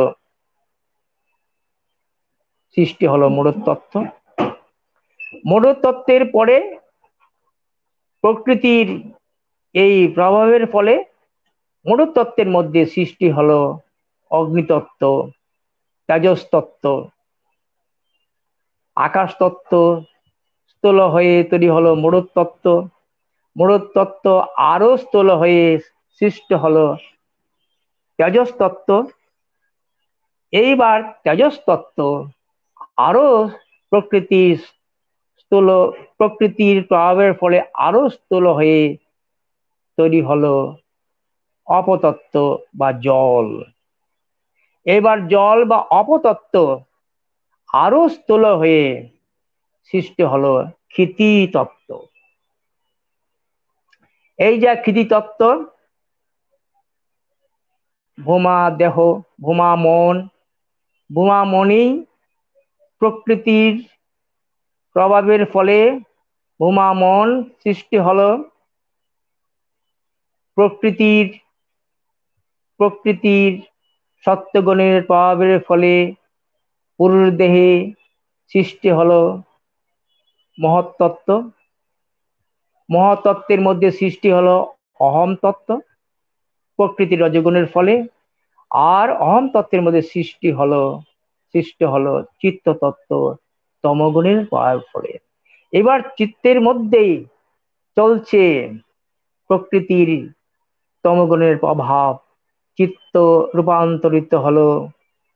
Speaker 3: সৃষ্টি হলো মরুদ তত্ত্ব মরুদ তত্ত্বের পরে প্রকৃতির এই প্রভাবের ফলে মরুতত্ত্বের মধ্যে সৃষ্টি হলো অগ্নিতত্ত্ব, তেজস্তত্ত্ব আকাশ তত্ত্ব স্থূল হয়ে তৈরি হলো মরুতত্ত্ব মরুতত্ত্ব আরও স্থূল হয়ে সৃষ্ট হলো তেজস্তত্ত্ব। এইবার তেজস্তত্ত্ব আরও প্রকৃতির স্থূল, প্রকৃতির প্রভাবের ফলে আরও স্থূল হয়ে তৈরি হলো অপতত্ত্ব বা জল। এবার জল বা অপতত্ত্ব আরও স্থূল হয়ে সৃষ্টি হলো ক্ষিতি তত্ত্ব এই যে ক্ষিতি তত্ত্ব ভূমা দেহ, ভূমা মন, ভূমা মনই প্রকৃতির প্রভাবের ফলে ভূমা মন সৃষ্টি হলো প্রকৃতির প্রকৃতির সত্যগুণের প্রভাবের ফলে পুরুষ দেহে সৃষ্টি হলো মহত্তত্ত্ব মহতত্ত্বের মধ্যে সৃষ্টি হলো অহম তত্ত্ব প্রকৃতির রজগুণের ফলে। আর অহম তত্ত্বের মধ্যে সৃষ্টি হলো সৃষ্টি হলো চিত্ত তত্ত্ব তমগুণের ফলে। এবার চিত্তের মধ্যেই চলছে প্রকৃতির তমগুণের প্রভাব চিত্ত রূপান্তরিত হলো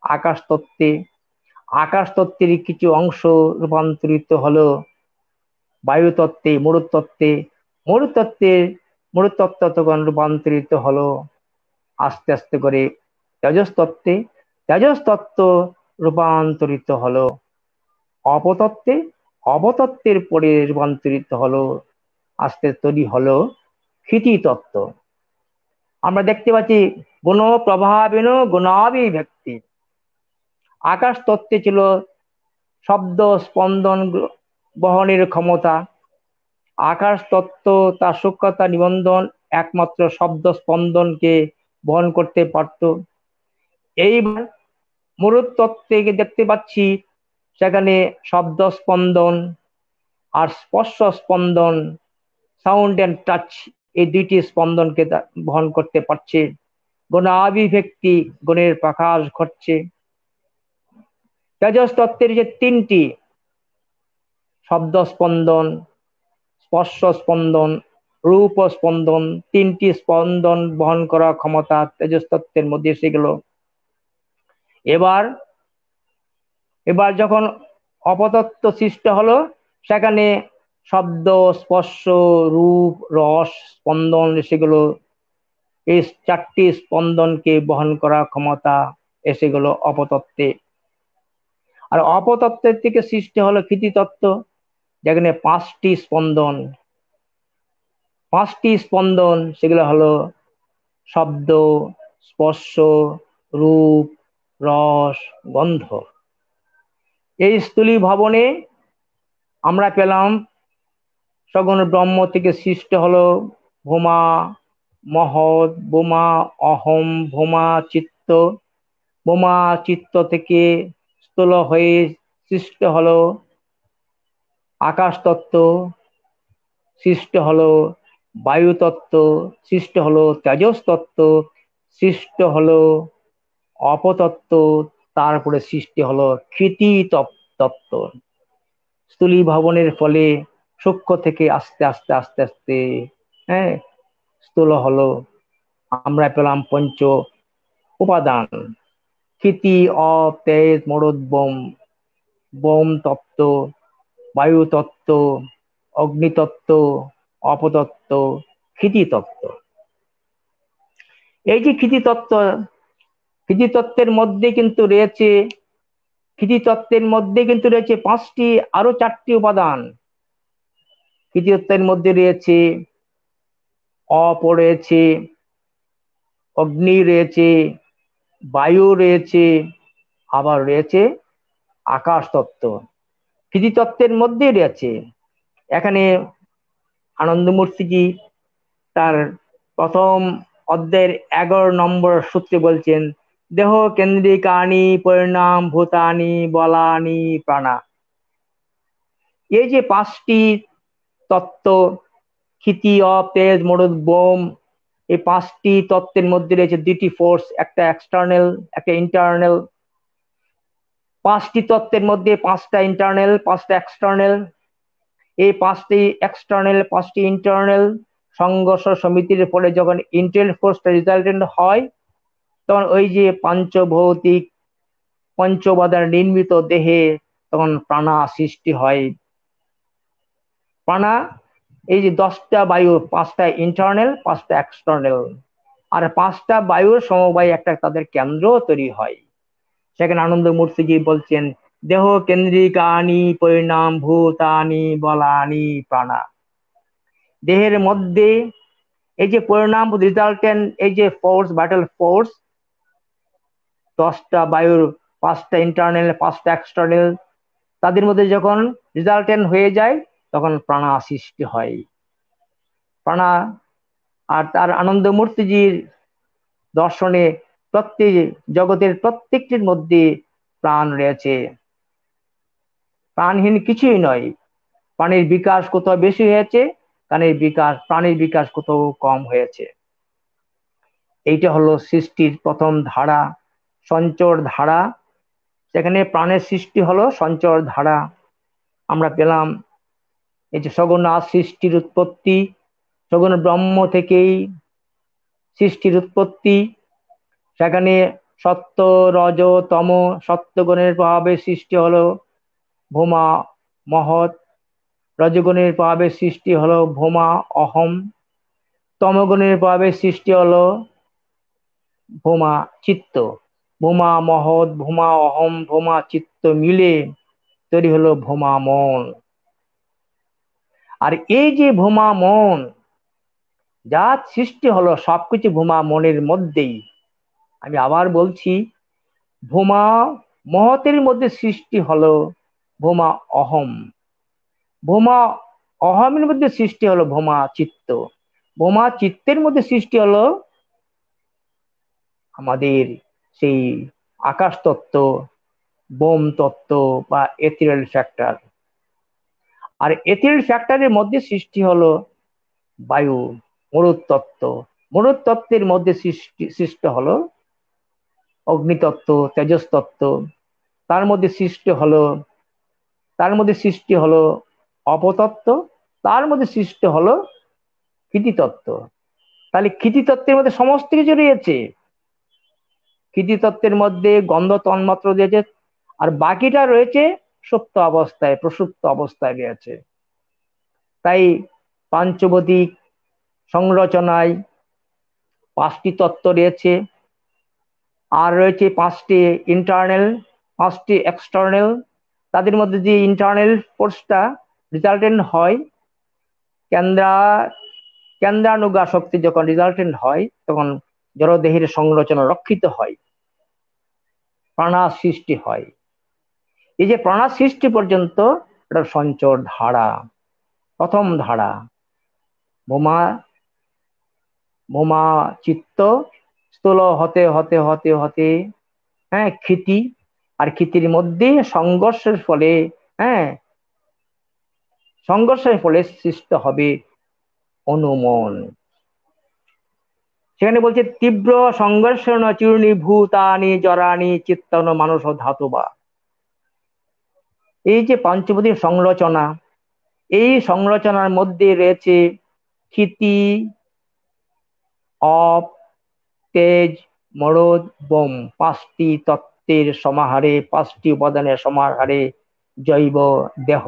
Speaker 3: আকাশ তত্ত্বে আকাশ তত্ত্বের কিছু অংশ রূপান্তরিত হলো বায়ু তত্ত্বে মরুতত্ত্বে মরুতত্ত্বের মরুতত্ত্ব তখন রূপান্তরিত হলো। আস্তে আস্তে করে তেজস্তত্ত্বে তেজস্তত্ত্ব রূপান্তরিত হলো। অপতত্ত্বে অপতত্ত্বের পরে রূপান্তরিত হলো। আস্তে তৈরি হলো ক্ষিতি তত্ত্ব আমরা দেখতে পাচ্ছি গুণ প্রভাবেন গুণাবি ব্যক্তি আকাশ তত্ত্বে ছিল শব্দ স্পন্দন বহনের ক্ষমতা। আকাশ তত্ত্ব তার সূক্ষ্মতা, নিবন্ধন একমাত্র শব্দ স্পন্দনকে বহন করতে পারত। এইবার মরুদ তত্ত্বে দেখতে পাচ্ছি, সেখানে শব্দ স্পন্দন আর স্পর্শ স্পন্দন সাউন্ড অ্যান্ড টাচ এই দুইটি স্পন্দনকে বহন করতে পারছে। গণাভিব্যক্তি, গণের প্রকাশ ঘটছে। তেজস তত্ত্বের যে তিনটি শব্দ স্পন্দন স্পর্শ স্পন্দন রূপ স্পন্দন তিনটি স্পন্দন বহন করার ক্ষমতা তেজস তত্ত্বের মধ্যে এসে গেল। এবার এবার যখন অপতত্ত্ব সৃষ্টি হলো, সেখানে শব্দ, স্পর্শ, রূপ, রস, স্পন্দন সেগুলো এই চারটি স্পন্দনকে বহন করার ক্ষমতা এসে গেল অপতত্ত্বে। আর অপতত্ত্বের থেকে সৃষ্টি হলো তত্ত্ব যেখানে পাঁচটি স্পন্দন পাঁচটি স্পন্দন সেগুলো হলো শব্দ, স্পর্শ, রূপ, রস, গন্ধ। এই স্থূলী ভবনে আমরা পেলাম সগুণ ব্রহ্ম থেকে সৃষ্ট হলো ভোমা, মহৎ বোমা অহম, ভোমা, চিত্ত। বোমা চিত্ত থেকে স্থূল হয়ে সৃষ্ট হলো আকাশ তত্ত্ব সৃষ্ট হলো বায়ু তত্ত্ব সৃষ্ট হলো তেজস তত্ত্ব সৃষ্ট হলো, অপতত্ত্ব তারপরে সৃষ্টি হলো কৃতি তত্ত্ব স্থূলী ভবনের ফলে সূক্ষ্ম থেকে আস্তে আস্তে আস্তে আস্তে হ্যাঁ স্থূল হলো। আমরা পেলাম পঞ্চ উপাদান। কৃতি অপ তেজ, মরদ, বোম। বোম তত্ত্ব বায়ু তত্ত্ব অগ্নিতত্ত্ব, অপতত্ত্ব ক্ষিতি তত্ত্ব এই যে ক্ষিতি তত্ত্ব ক্ষিতি তত্ত্বের মধ্যে কিন্তু রয়েছে ক্ষিতি তত্ত্বের মধ্যে কিন্তু রয়েছে পাঁচটি আরও চারটি উপাদান। ক্ষিতি তত্ত্বের মধ্যে রয়েছে অপ রয়েছে অগ্নি রয়েছে, বায়ু রয়েছে, আবার রয়েছে আকাশ তত্ত্ব ক্ষিতি তত্ত্বের মধ্যে রয়েছে। এখানে আনন্দমূর্তিজি তার প্রথম অধ্যায়ের এগারো নম্বর সূত্রে বলছেন, দেহ কেন্দ্রিক কেন্দ্রিকানি পরিণাম ভূতানি বলানি প্রাণা। এই যে পাঁচটি তত্ত্ব, ক্ষিতি অপ তেজ মরুদ, বোম, এই পাঁচটি তত্ত্বের মধ্যে রয়েছে দুটি ফোর্স একটা এক্সটার্নাল একটা ইন্টারনাল পাঁচটি তত্ত্বের মধ্যে পাঁচটা ইন্টারনাল পাঁচটা এক্সটার্নাল এই পাঁচটি এক্সটার্নাল পাঁচটি ইন্টারনাল সংঘর্ষ সমিতির ফলে যখন ইন্টেল ফোর্সটা রেজাল্টেন্ট হয়, তখন ওই যে পাঞ্চভৌতিক, পঞ্চবাদার নির্মিত দেহে তখন প্রাণা সৃষ্টি হয়। প্রাণা, এই যে দশটা বায়ু, পাঁচটা ইন্টারনাল পাঁচটা এক্সটার্নাল আর পাঁচটা বায়ুর সমবায় একটা তাদের কেন্দ্র তৈরি হয়। সেখানে আনন্দ মূর্তিজি বলছেন, দেহ কেন্দ্রিকানি পরিণাম ভূতানি বলানি প্রাণা। দেহের মধ্যে এই যে পরিণাম রিজাল্টেন্ট এই যে ফোর্স ব্যাটল ফোর্স দশটা বায়ুর পাঁচটা ইন্টারনাল পাঁচটা এক্সটার্নাল তাদের মধ্যে যখন রিজাল্টেন্ট হয়ে যায়, তখন প্রাণা সৃষ্টি হয়। প্রাণা আর তার আনন্দ মূর্তিজির দর্শনে প্রত্যেক জগতের প্রত্যেকটির মধ্যে প্রাণ রয়েছে। প্রাণহীন কিছুই নয়। প্রাণীর বিকাশ কোথাও বেশি হয়েছে, প্রাণীর বিকাশ প্রাণীর বিকাশ কোথাও কম হয়েছে। এইটা হলো সৃষ্টির প্রথম ধারা, সঞ্চর ধারা। সেখানে প্রাণের সৃষ্টি হলো সঞ্চর ধারা। আমরা পেলাম এই যে সগুণা সৃষ্টির উৎপত্তি, সগুণ ব্রহ্ম থেকেই সৃষ্টির উৎপত্তি সেখানে সত্য, রজ, তম, সত্যগুণের প্রভাবে সৃষ্টি হলো ভোমা, মহৎ। রজগুণের প্রভাবে সৃষ্টি হলো ভোমা, অহম। তমগুণের প্রভাবে সৃষ্টি হলো ভোমা, চিত্ত। ভোমা, মহৎ, ভোমা, অহম, ভোমা, চিত্ত মিলে তৈরি হলো ভোমা, মন। আর এই যে ভোমা, মন যা সৃষ্টি হলো সবকিছু ভোমা, মনের মধ্যেই। আমি আবার বলছি, ভোমা মহতের মধ্যে সৃষ্টি হলো ভোমা অহম। ভোমা অহমের মধ্যে সৃষ্টি হলো ভোমা চিত্ত। ভোমা চিত্তের মধ্যে সৃষ্টি হলো আমাদের সেই আকাশ তত্ত্ব বোম তত্ত্ব বা এথিরাল ফ্যাক্টর আর এথিরাল ফ্যাক্টরের মধ্যে সৃষ্টি হলো বায়ু মরুদ তত্ত্ব মরুদ তত্ত্বের মধ্যে সৃষ্টি, সৃষ্ট হলো অগ্নিতত্ত্ব, তেজস্তত্ত্ব। তার মধ্যে সৃষ্টি হলো, তার মধ্যে সৃষ্টি হলো অপতত্ত্ব, তার মধ্যে সৃষ্টি হলো কৃতিতত্ত্ব তাহলে কৃতিতত্ত্বের মধ্যে সমস্ত কিছু রয়েছে। কৃতিতত্ত্বের মধ্যে গন্ধ, তন্মাত্র রয়েছে, আর বাকিটা রয়েছে সুপ্ত অবস্থায়, প্রসুপ্ত অবস্থায় রয়েছে। তাই পাঞ্চবতিক সংরচনায় পাঁচটি তত্ত্ব রয়েছে। আর রয়েছে পাঁচটি ইন্টারনাল পাঁচটি এক্সটার্নাল তাদের মধ্যে যে ইন্টারনাল ফোর্সটা রেজাল্টেন্ট হয়, কেন্দ্রা, কেন্দ্রানুগা শক্তি যখন রেজাল্টেন্ট হয়, তখন জড়দেহের সংরচনা রক্ষিত হয় প্রাণা সৃষ্টি হয়। এই যে প্রাণা সৃষ্টি পর্যন্ত, এটা সঞ্চর ধারা, প্রথম ধারা। বোমা বোমা চিত্ত স্থূল হতে হতে হতে হতে হ্যাঁ ক্ষিতি আর ক্ষিতির মধ্যে সংঘর্ষের ফলে হ্যাঁ সংঘর্ষের ফলে সৃষ্ট হবে অনুমন। সেখানে বলছে, তীব্র সংঘর্ষণ চূর্ণী ভূতানি জরানি চিত্তন মানস ধাতুবা। এই যে পঞ্চপদীর সংরচনা, এই সংরচনার মধ্যে রয়েছে ক্ষিতি, অপ তেজ, মরদ, বোম, পাঁচটি তত্ত্বের সমাহারে, পাঁচটি উপাদানের সমাহারে জৈব দেহ।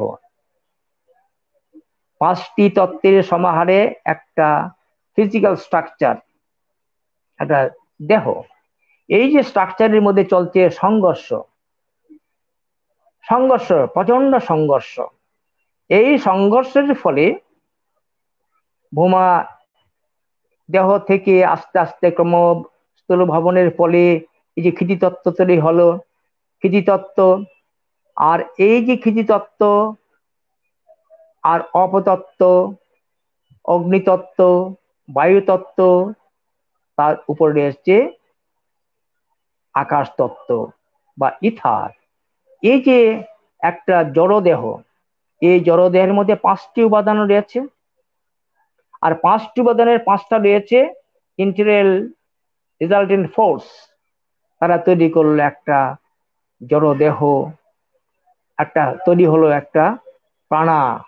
Speaker 3: পাঁচটি তত্ত্বের সমাহারে একটা ফিজিক্যাল স্ট্রাকচার একটা দেহ। এই যে স্ট্রাকচারের মধ্যে চলছে সংঘর্ষ। সংঘর্ষ প্রচণ্ড সংঘর্ষ। এই সংঘর্ষের ফলে বোমা দেহ থেকে আস্তে আস্তে ক্রম স্থূল ভবনের ফলে এই যে তত্ত্ব তৈরি হলো। তত্ত্ব আর এই যে তত্ত্ব আর অপতত্ত্ব, অগ্নিতত্ত্ব, বায়ুতত্ত্ব, তার উপরে রয়েছে আকাশ তত্ত্ব বা ইথার। এই যে একটা জড়দেহ, এই জড়দেহের মধ্যে পাঁচটি উপাদান রয়েছে। আর পাঁচটি উপাদানের পাঁচটা রয়েছে ইন্টেরিয়াল রেজাল্টেন্ট ফোর্স। তারা তৈরি করল একটা জড়দেহ একটা তৈরি হলো একটা প্রাণা।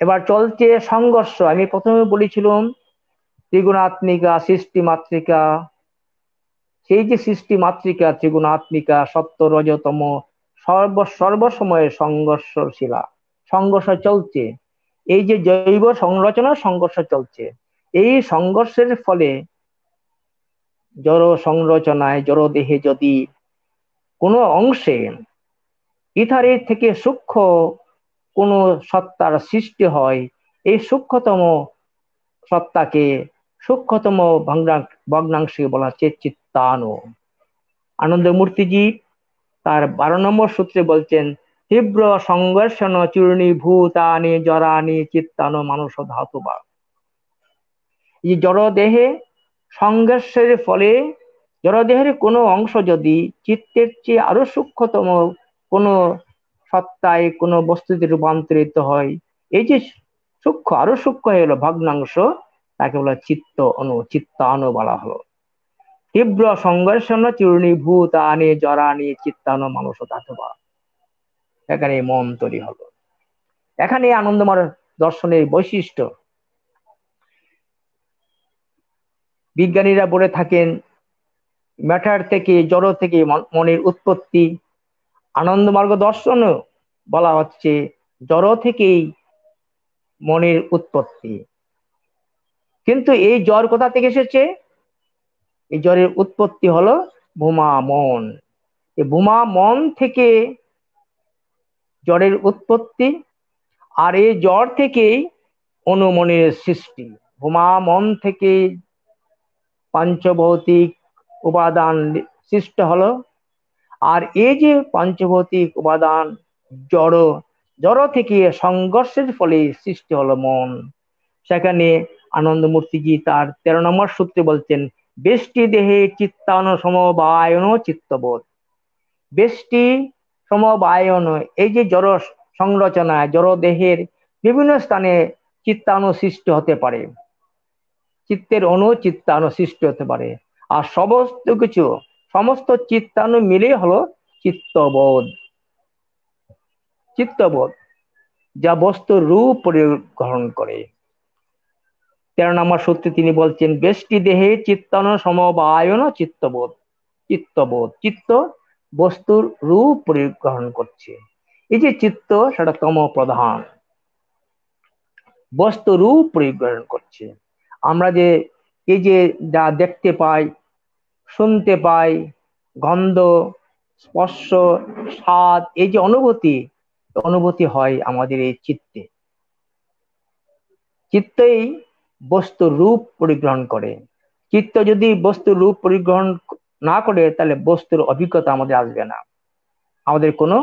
Speaker 3: এবার চলছে সংঘর্ষ। আমি প্রথমে বলেছিলাম, ত্রিগুণাত্মিকা সৃষ্টি মাতৃকা সেই যে সৃষ্টি মাতৃকা ত্রিগুণাত্মিকা সত্য রজতম সর্ব, সর্বসময়ে সংঘর্ষশীলা। সংঘর্ষ চলছে। এই যে জৈব সংরচনার সংঘর্ষ চলছে, এই সংঘর্ষের ফলে জড় সংরচনায়, জড় দেহে যদি কোনো অংশে ইথারের থেকে সূক্ষ্ম কোনো সত্তার সৃষ্টি হয়, এই সূক্ষ্মতম সত্তাকে সূক্ষ্মতম ভগ্নাংশে বলা হচ্ছে চিত্তানু আনন্দমূর্তিজি তার বারো নম্বর সূত্রে বলছেন তীব্র সংঘর্ষণ চূর্ণী ভূতানি জরানি, চিত্তান মানুষ ধাতুবা। এই জড়দেহে সংঘর্ষের ফলে জড়দেহের কোনো অংশ যদি চিত্তের চেয়ে আরও সূক্ষ্মতম কোনো সত্তায় কোনো বস্তুতে রূপান্তরিত হয়, এই যে সূক্ষ্ম, আরও সূক্ষ্ম গেল ভগ্নাংশ, তাকে বলা চিত্ত অনু, চিত্তানু বলা হলো। তীব্র সংঘর্ষণ চূর্ণী ভূতানি জরানি, চিত্তানু মানুষ ধাতুবা। এখানে মন তৈরি হলো। এখানে আনন্দময় দর্শনের বৈশিষ্ট্য। বিজ্ঞানীরা বলে থাকেন, ম্যাটার থেকে, জড় থেকে মনের উৎপত্তি। আনন্দমার্গ দর্শন বলা হচ্ছে জড় থেকেই মনের উৎপত্তি। কিন্তু এই জ্বর কোথা থেকে এসেছে? এই জ্বরের উৎপত্তি হলো ভূমা মন। এই ভূমা মন থেকে জ্বরের উৎপত্তি আর এই জ্বর থেকেই অনুমনের সৃষ্টি। ভূমা মন থেকে পঞ্চভৌতিক উপাদান সৃষ্ট হলো। আর এই যে পঞ্চভৌতিক উপাদান জড় জড় থেকে সংঘর্ষের ফলে সৃষ্টি হলো মন। সেখানে আনন্দমূর্তিজি তার তেরো নম্বর সূত্রে বলছেন, বেষ্টি দেহে চিত্তান সমবায়ন চিত্তবোধ। বেষ্টি সমবায়ন এই যে জড় সংরচনায় জড় দেহের বিভিন্ন স্থানে চিত্তাণু সৃষ্টি হতে পারে। চিত্তের অনু চিত্তাণু সৃষ্টি হতে পারে। আর সমস্ত কিছু, সমস্ত চিত্তাণু মিলে হলো চিত্তবোধ। চিত্তবোধ, যা বস্তুর রূপ পরিগ্রহণ করে। তেরো নম্বর সূত্রে তিনি বলছেন, বেষ্টি দেহে চিত্তাণু সমবায়ন চিত্তবোধ। চিত্তবোধ, চিত্ত বস্তুর রূপ পরিগ্রহণ করছে। এই যে চিত্ত, সেটা তম প্রধান। বস্তু রূপ পরিগ্রহণ করছে। আমরা যে, এই যে যা দেখতে পাই, শুনতে পাই, গন্ধ, স্পর্শ, স্বাদ, এই যে অনুভূতি অনুভূতি হয় আমাদের এই চিত্তে। চিত্তেই বস্তু রূপ পরিগ্রহণ করে। চিত্ত যদি বস্তুর রূপ পরিগ্রহণ না করে তাহলে বস্তুর অভিজ্ঞতা আমাদের আসবে না। আমাদের কোনো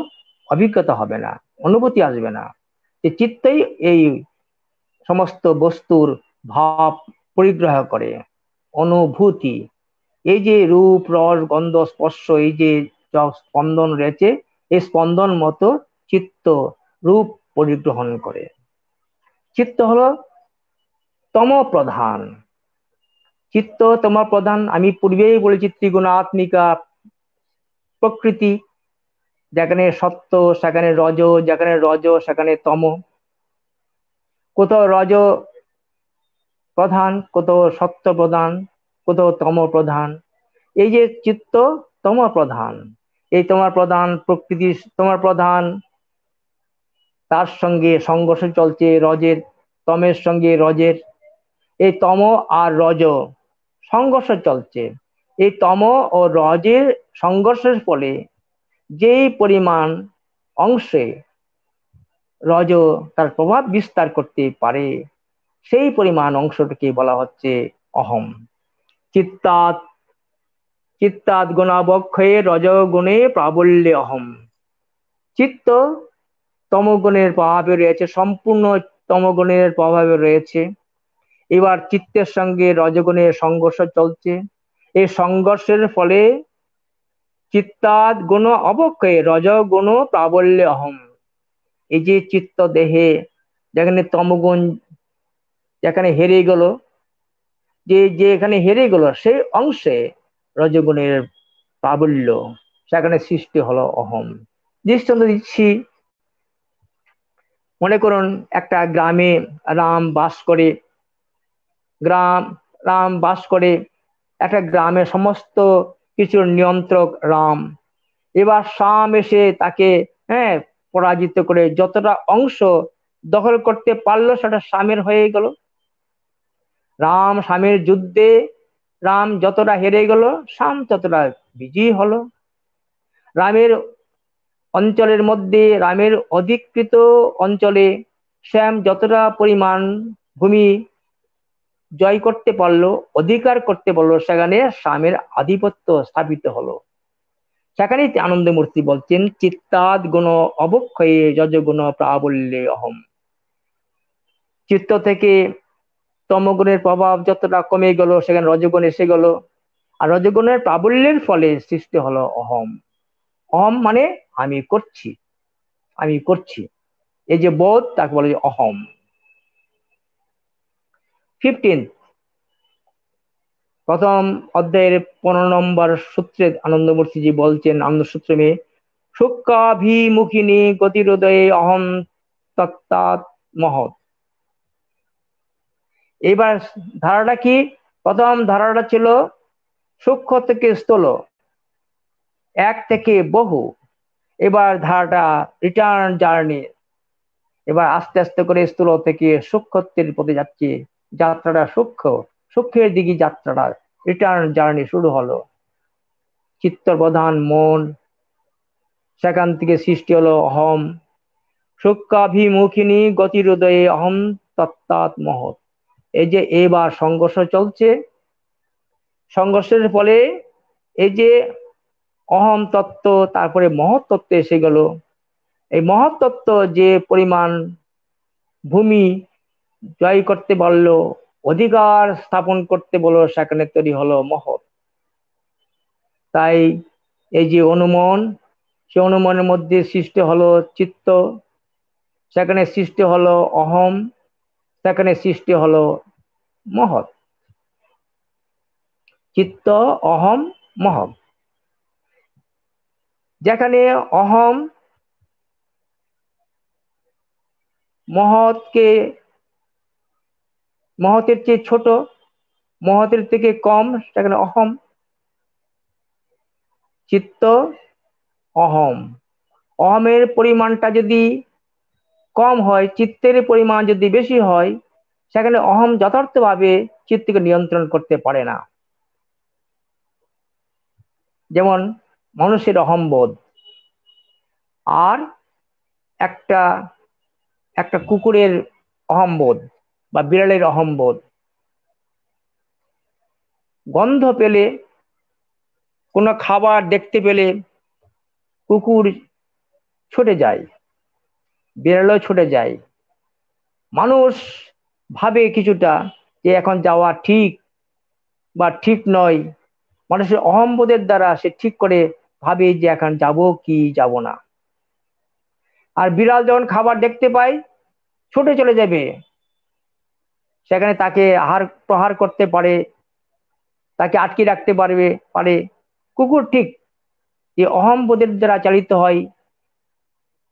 Speaker 3: অভিজ্ঞতা হবে না, অনুভূতি আসবে না। যে চিত্তই এই সমস্ত বস্তুর ভাব পরিগ্রহ করে, অনুভূতি। এই যে রূপ, রস, গন্ধ, স্পর্শ, এই যে স্পন্দন রয়েছে, এই স্পন্দন মতো চিত্ত রূপ পরিগ্রহণ করে। চিত্ত হলো তম প্রধান চিত্ত তোমার প্রধান। আমি পূর্বেই বলেছি, ত্রিগুণাত্মিকা প্রকৃতি। যেখানে সত্য, সেখানে রজ, যেখানে রজ, সেখানে তম। কোথাও রজ প্রধান কোথাও সত্য প্রধান কোথাও তম প্রধান। এই যে চিত্ত তম প্রধান, এই তোমার প্রধান প্রকৃতি তোমার প্রধান, তার সঙ্গে সংঘর্ষ চলছে রজের, তমের সঙ্গে রজের। এই তম আর রজ সংঘর্ষ চলছে। এই তম ও রজের সংঘর্ষের ফলে যেই পরিমাণ অংশে রজ তার প্রভাব বিস্তার করতে পারে, সেই পরিমাণ অংশটিকে বলা হচ্ছে অহম। চিত্তাত চিত্তাত গুণাবক্ষয়ে রজগুণে প্রাবল্যে অহম। চিত্ত তমগুণের প্রভাবে রয়েছে, সম্পূর্ণ তমগুণের প্রভাবে রয়েছে। এবার চিত্তের সঙ্গে রজগুণের সংঘর্ষ চলছে। এই সংঘর্ষের ফলে চিত্তাদ গুণ অবক্ষয়ে রজগুণ প্রাবল্য অহম এই যে চিত্ত দেহে যেখানে তমগুণ যেখানে হেরে গেল, যে যে এখানে হেরে গেল, সেই অংশে রজগুণের প্রাবল্য, সেখানে সৃষ্টি হলো অহম দৃষ্টান্ত দিচ্ছি। মনে করুন একটা গ্রামে রাম বাস করে গ্রাম, রাম বাস করে একটা গ্রামের সমস্ত কিছুর নিয়ন্ত্রক রাম। এবার শাম এসে তাকে হ্যাঁ পরাজিত করে যতটা অংশ দখল করতে পারল সেটা স্বামীর হয়ে গেল। রাম স্বামীর যুদ্ধে, রাম যতটা হেরে গেল, শাম ততটা বিজয়ী হলো। রামের অঞ্চলের মধ্যে, রামের অধিকৃত অঞ্চলে, শ্যাম যতটা পরিমাণ ভূমি জয় করতে পারল, অধিকার করতে পারল, সেখানে স্বামীর আধিপত্য স্থাপিত হলো। সেখানেই আনন্দমূর্তি বলছেন, চিত্তাদ গুণ অবক্ষয়ে যজগুণ প্রাবল্যে অহম। চিত্ত থেকে তমগুণের প্রভাব যতটা কমে গেল, সেখানে রজগুণ এসে গেল। আর রজগুণের প্রাবল্যের ফলে সৃষ্টি হলো অহম। অহম মানে আমি করছি আমি করছি। এই যে বোধ, তাকে বলে অহম। ফিফটিন প্রথম অধ্যায়ের পনেরো নম্বর সূত্রে আনন্দমূর্তিজি বলছেন আনন্দ সূত্রে মেয়ে সুখাভিমুখিনী গতিরোদয়ে অহম তত্তাৎ মহৎ। এবার ধারাটা কি? প্রথম ধারাটা ছিল সূক্ষ্ম থেকে স্থল, এক থেকে বহু। এবার ধারাটা রিটার্ন জার্নি এবার আস্তে আস্তে করে স্থূল থেকে সূক্ষ্মত্বের পথে যাচ্ছে। যাত্রাটা সূক্ষ্ম, সূক্ষ্মের দিকে যাত্রাটা রিটার্ন জার্নি শুরু হলো। চিত্তর প্রধান মন, সেখান থেকে সৃষ্টি হলো অহম। সূক্ষ্মাভিমুখিনী গতিরোদয়ে অহম তত্তাৎ মহৎ। এই যে এবার সংঘর্ষ চলছে, সংঘর্ষের ফলে এই যে অহম তত্ত্ব, তারপরে মহৎ তত্ত্ব এসে গেল। এই মহৎ তত্ত্ব যে পরিমাণ, ভূমি জয় করতে পারল অধিকার স্থাপন করতে বলো সেখানে তৈরি হলো মহৎ। তাই এই যে অনুমন সে অনুমানের মধ্যে সৃষ্টি হলো চিত্ত, সেখানে সৃষ্টি হলো অহম, সেখানে সৃষ্টি হলো মহৎ। চিত্ত, অহম, মহৎ। যেখানে অহম মহৎকে মহতের চেয়ে ছোট, মহতের থেকে কম সেখানে অহম? চিত্ত অহম। অহমের পরিমাণটা যদি কম হয়, চিত্তের পরিমাণ যদি বেশি হয়, সেখানে অহম যথার্থভাবে চিত্তকে নিয়ন্ত্রণ করতে পারে না। যেমন মানুষের অহম্বোধ। আর একটা একটা কুকুরের অহম্বোধ। বা বিড়ালের অহম্বোধ। গন্ধ পেলে, কোনো খাবার দেখতে পেলে কুকুর ছুটে যায়, বিড়ালও ছুটে যায়। মানুষ ভাবে কিছুটা যে এখন যাওয়া ঠিক বা ঠিক নয়। মানুষের অহম্বোধের দ্বারা সে ঠিক করে ভাবে যে এখন যাব কি যাব না। আর বিড়াল যখন খাবার দেখতে পায়, ছুটে চলে যাবে। সেখানে তাকে আহার প্রহার করতে পারে, তাকে আটকে রাখতে পারবে, পারে। কুকুর ঠিক যে অহম্বোধের দ্বারা চালিত হয়,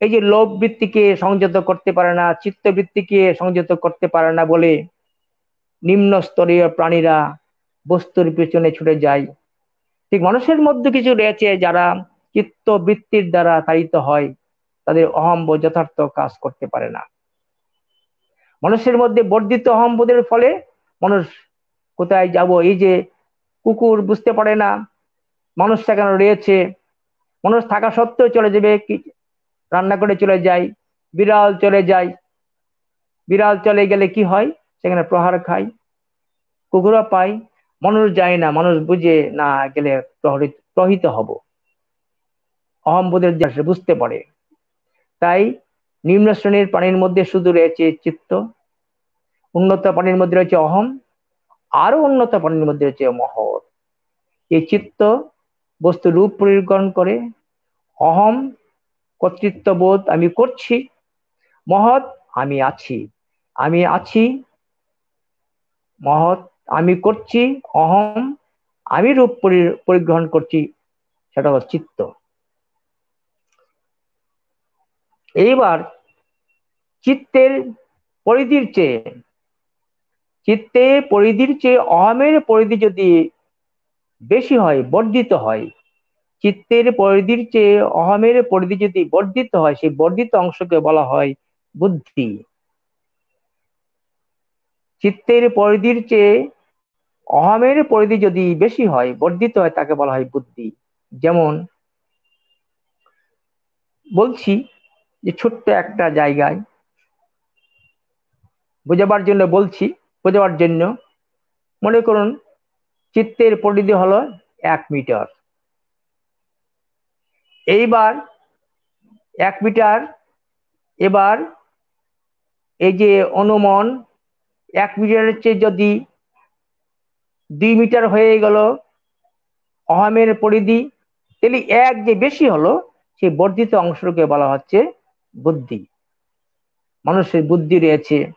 Speaker 3: এই যে লোভ বৃত্তিকে সংযত করতে পারে না চিত্তবৃত্তিকে সংযত করতে পারে না বলে নিম্ন স্তরীয় প্রাণীরা বস্তুর পিছনে ছুটে যায়। ঠিক মানুষের মধ্যে কিছু রয়েছে যারা চিত্তবৃত্তির দ্বারা তাড়িত হয়, তাদের অহম্ব যথার্থ কাজ করতে পারে না। মানুষের মধ্যে বর্ধিত অহম্বোধের ফলে মানুষ কোথায় যাব? এই যে কুকুর বুঝতে পারে না মানুষ সেখানে রয়েছে? মানুষ থাকা সত্ত্বেও চলে যাবে, কি রান্না করে চলে যায়, বিড়াল চলে যায়। বিড়াল চলে গেলে কি হয়? সেখানে প্রহার খায়, কুকুরও পায়। মানুষ যায় না, মানুষ বুঝে না গেলে প্রহরিত, প্রহিত হব। অহম্বোধের বুঝতে পারে। তাই নিম্ন শ্রেণির প্রাণীর মধ্যে শুধু রয়েছে চিত্ত, উন্নত প্রাণীর মধ্যে রয়েছে অহম আরও উন্নত প্রাণীর মধ্যে রয়েছে মহৎ। এই চিত্ত বস্তু রূপ পরিগ্রহণ করে অহম কর্তৃত্ব বোধ আমি করছি, মহৎ আমি আছি আমি আছি, মহৎ আমি করছি অহম আমি রূপ পরিগ্রহণ করছি, সেটা হল চিত্ত। এইবার চিত্তের পরিধির চেয়ে চিত্তে পরিধির চেয়ে অহমের পরিধি যদি বেশি হয়, বর্ধিত হয়, চিত্তের পরিধির চেয়ে অহমের পরিধি যদি বর্ধিত হয়, সেই বর্ধিত অংশকে বলা হয় বুদ্ধি। চিত্তের পরিধির চেয়ে অহমের পরিধি যদি বেশি হয়, বর্ধিত হয়, তাকে বলা হয় বুদ্ধি। যেমন, বলছি যে ছোট্ট একটা জায়গায় বোঝাবার জন্য বলছি, বোঝাবার জন্য। মনে করুন, চিত্তের পরিধি হলো এক মিটার। এইবার এক মিটার, এবার এই যে অনুমান, এক মিটারের চেয়ে যদি দুই মিটার হয়ে গেল অহমের পরিধি, তাহলে এক যে বেশি হলো, সেই বর্ধিত অংশকে বলা হচ্ছে বুদ্ধি। মানুষের বুদ্ধি রয়েছে।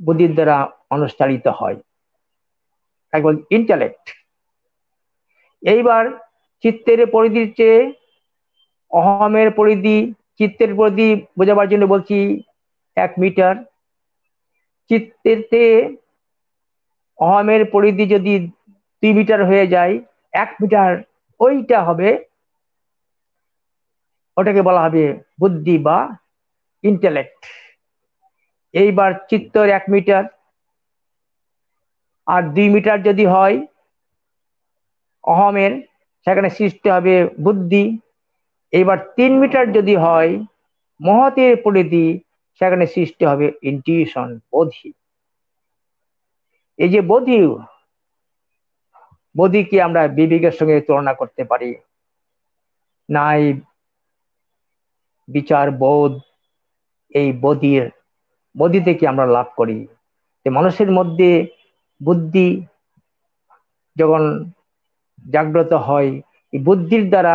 Speaker 3: বুদ্ধির দ্বারা মানুষ চালিত হয় একবার ইন্টালেক্ট এইবার চিত্তের পরিধির চেয়ে অহমের পরিধি, চিত্তের পরিধি বোঝাবার জন্য বলছি এক মিটার। চিত্তের চেয়ে অহমের পরিধি যদি দুই মিটার হয়ে যায়, এক মিটার ওইটা হবে, ওটাকে বলা হবে বুদ্ধি বা ইন্টেলেক্ট এইবার চিত্তর এক মিটার আর দুই মিটার যদি হয়, অহমের, সেখানে সৃষ্টি হবে বুদ্ধি। এইবার তিন মিটার যদি হয়, মহতের পরিধি, সেখানে সৃষ্টি হবে ইন্টিউশন বোধি। এই যে বোধি, বোধিকে আমরা বিবেকের সঙ্গে তুলনা করতে পারি। নাই, বিচার, বোধ, এই বোধির বোধি থেকে আমরা লাভ করি? মানুষের মধ্যে বুদ্ধি যখন জাগ্রত হয়, এই বুদ্ধির দ্বারা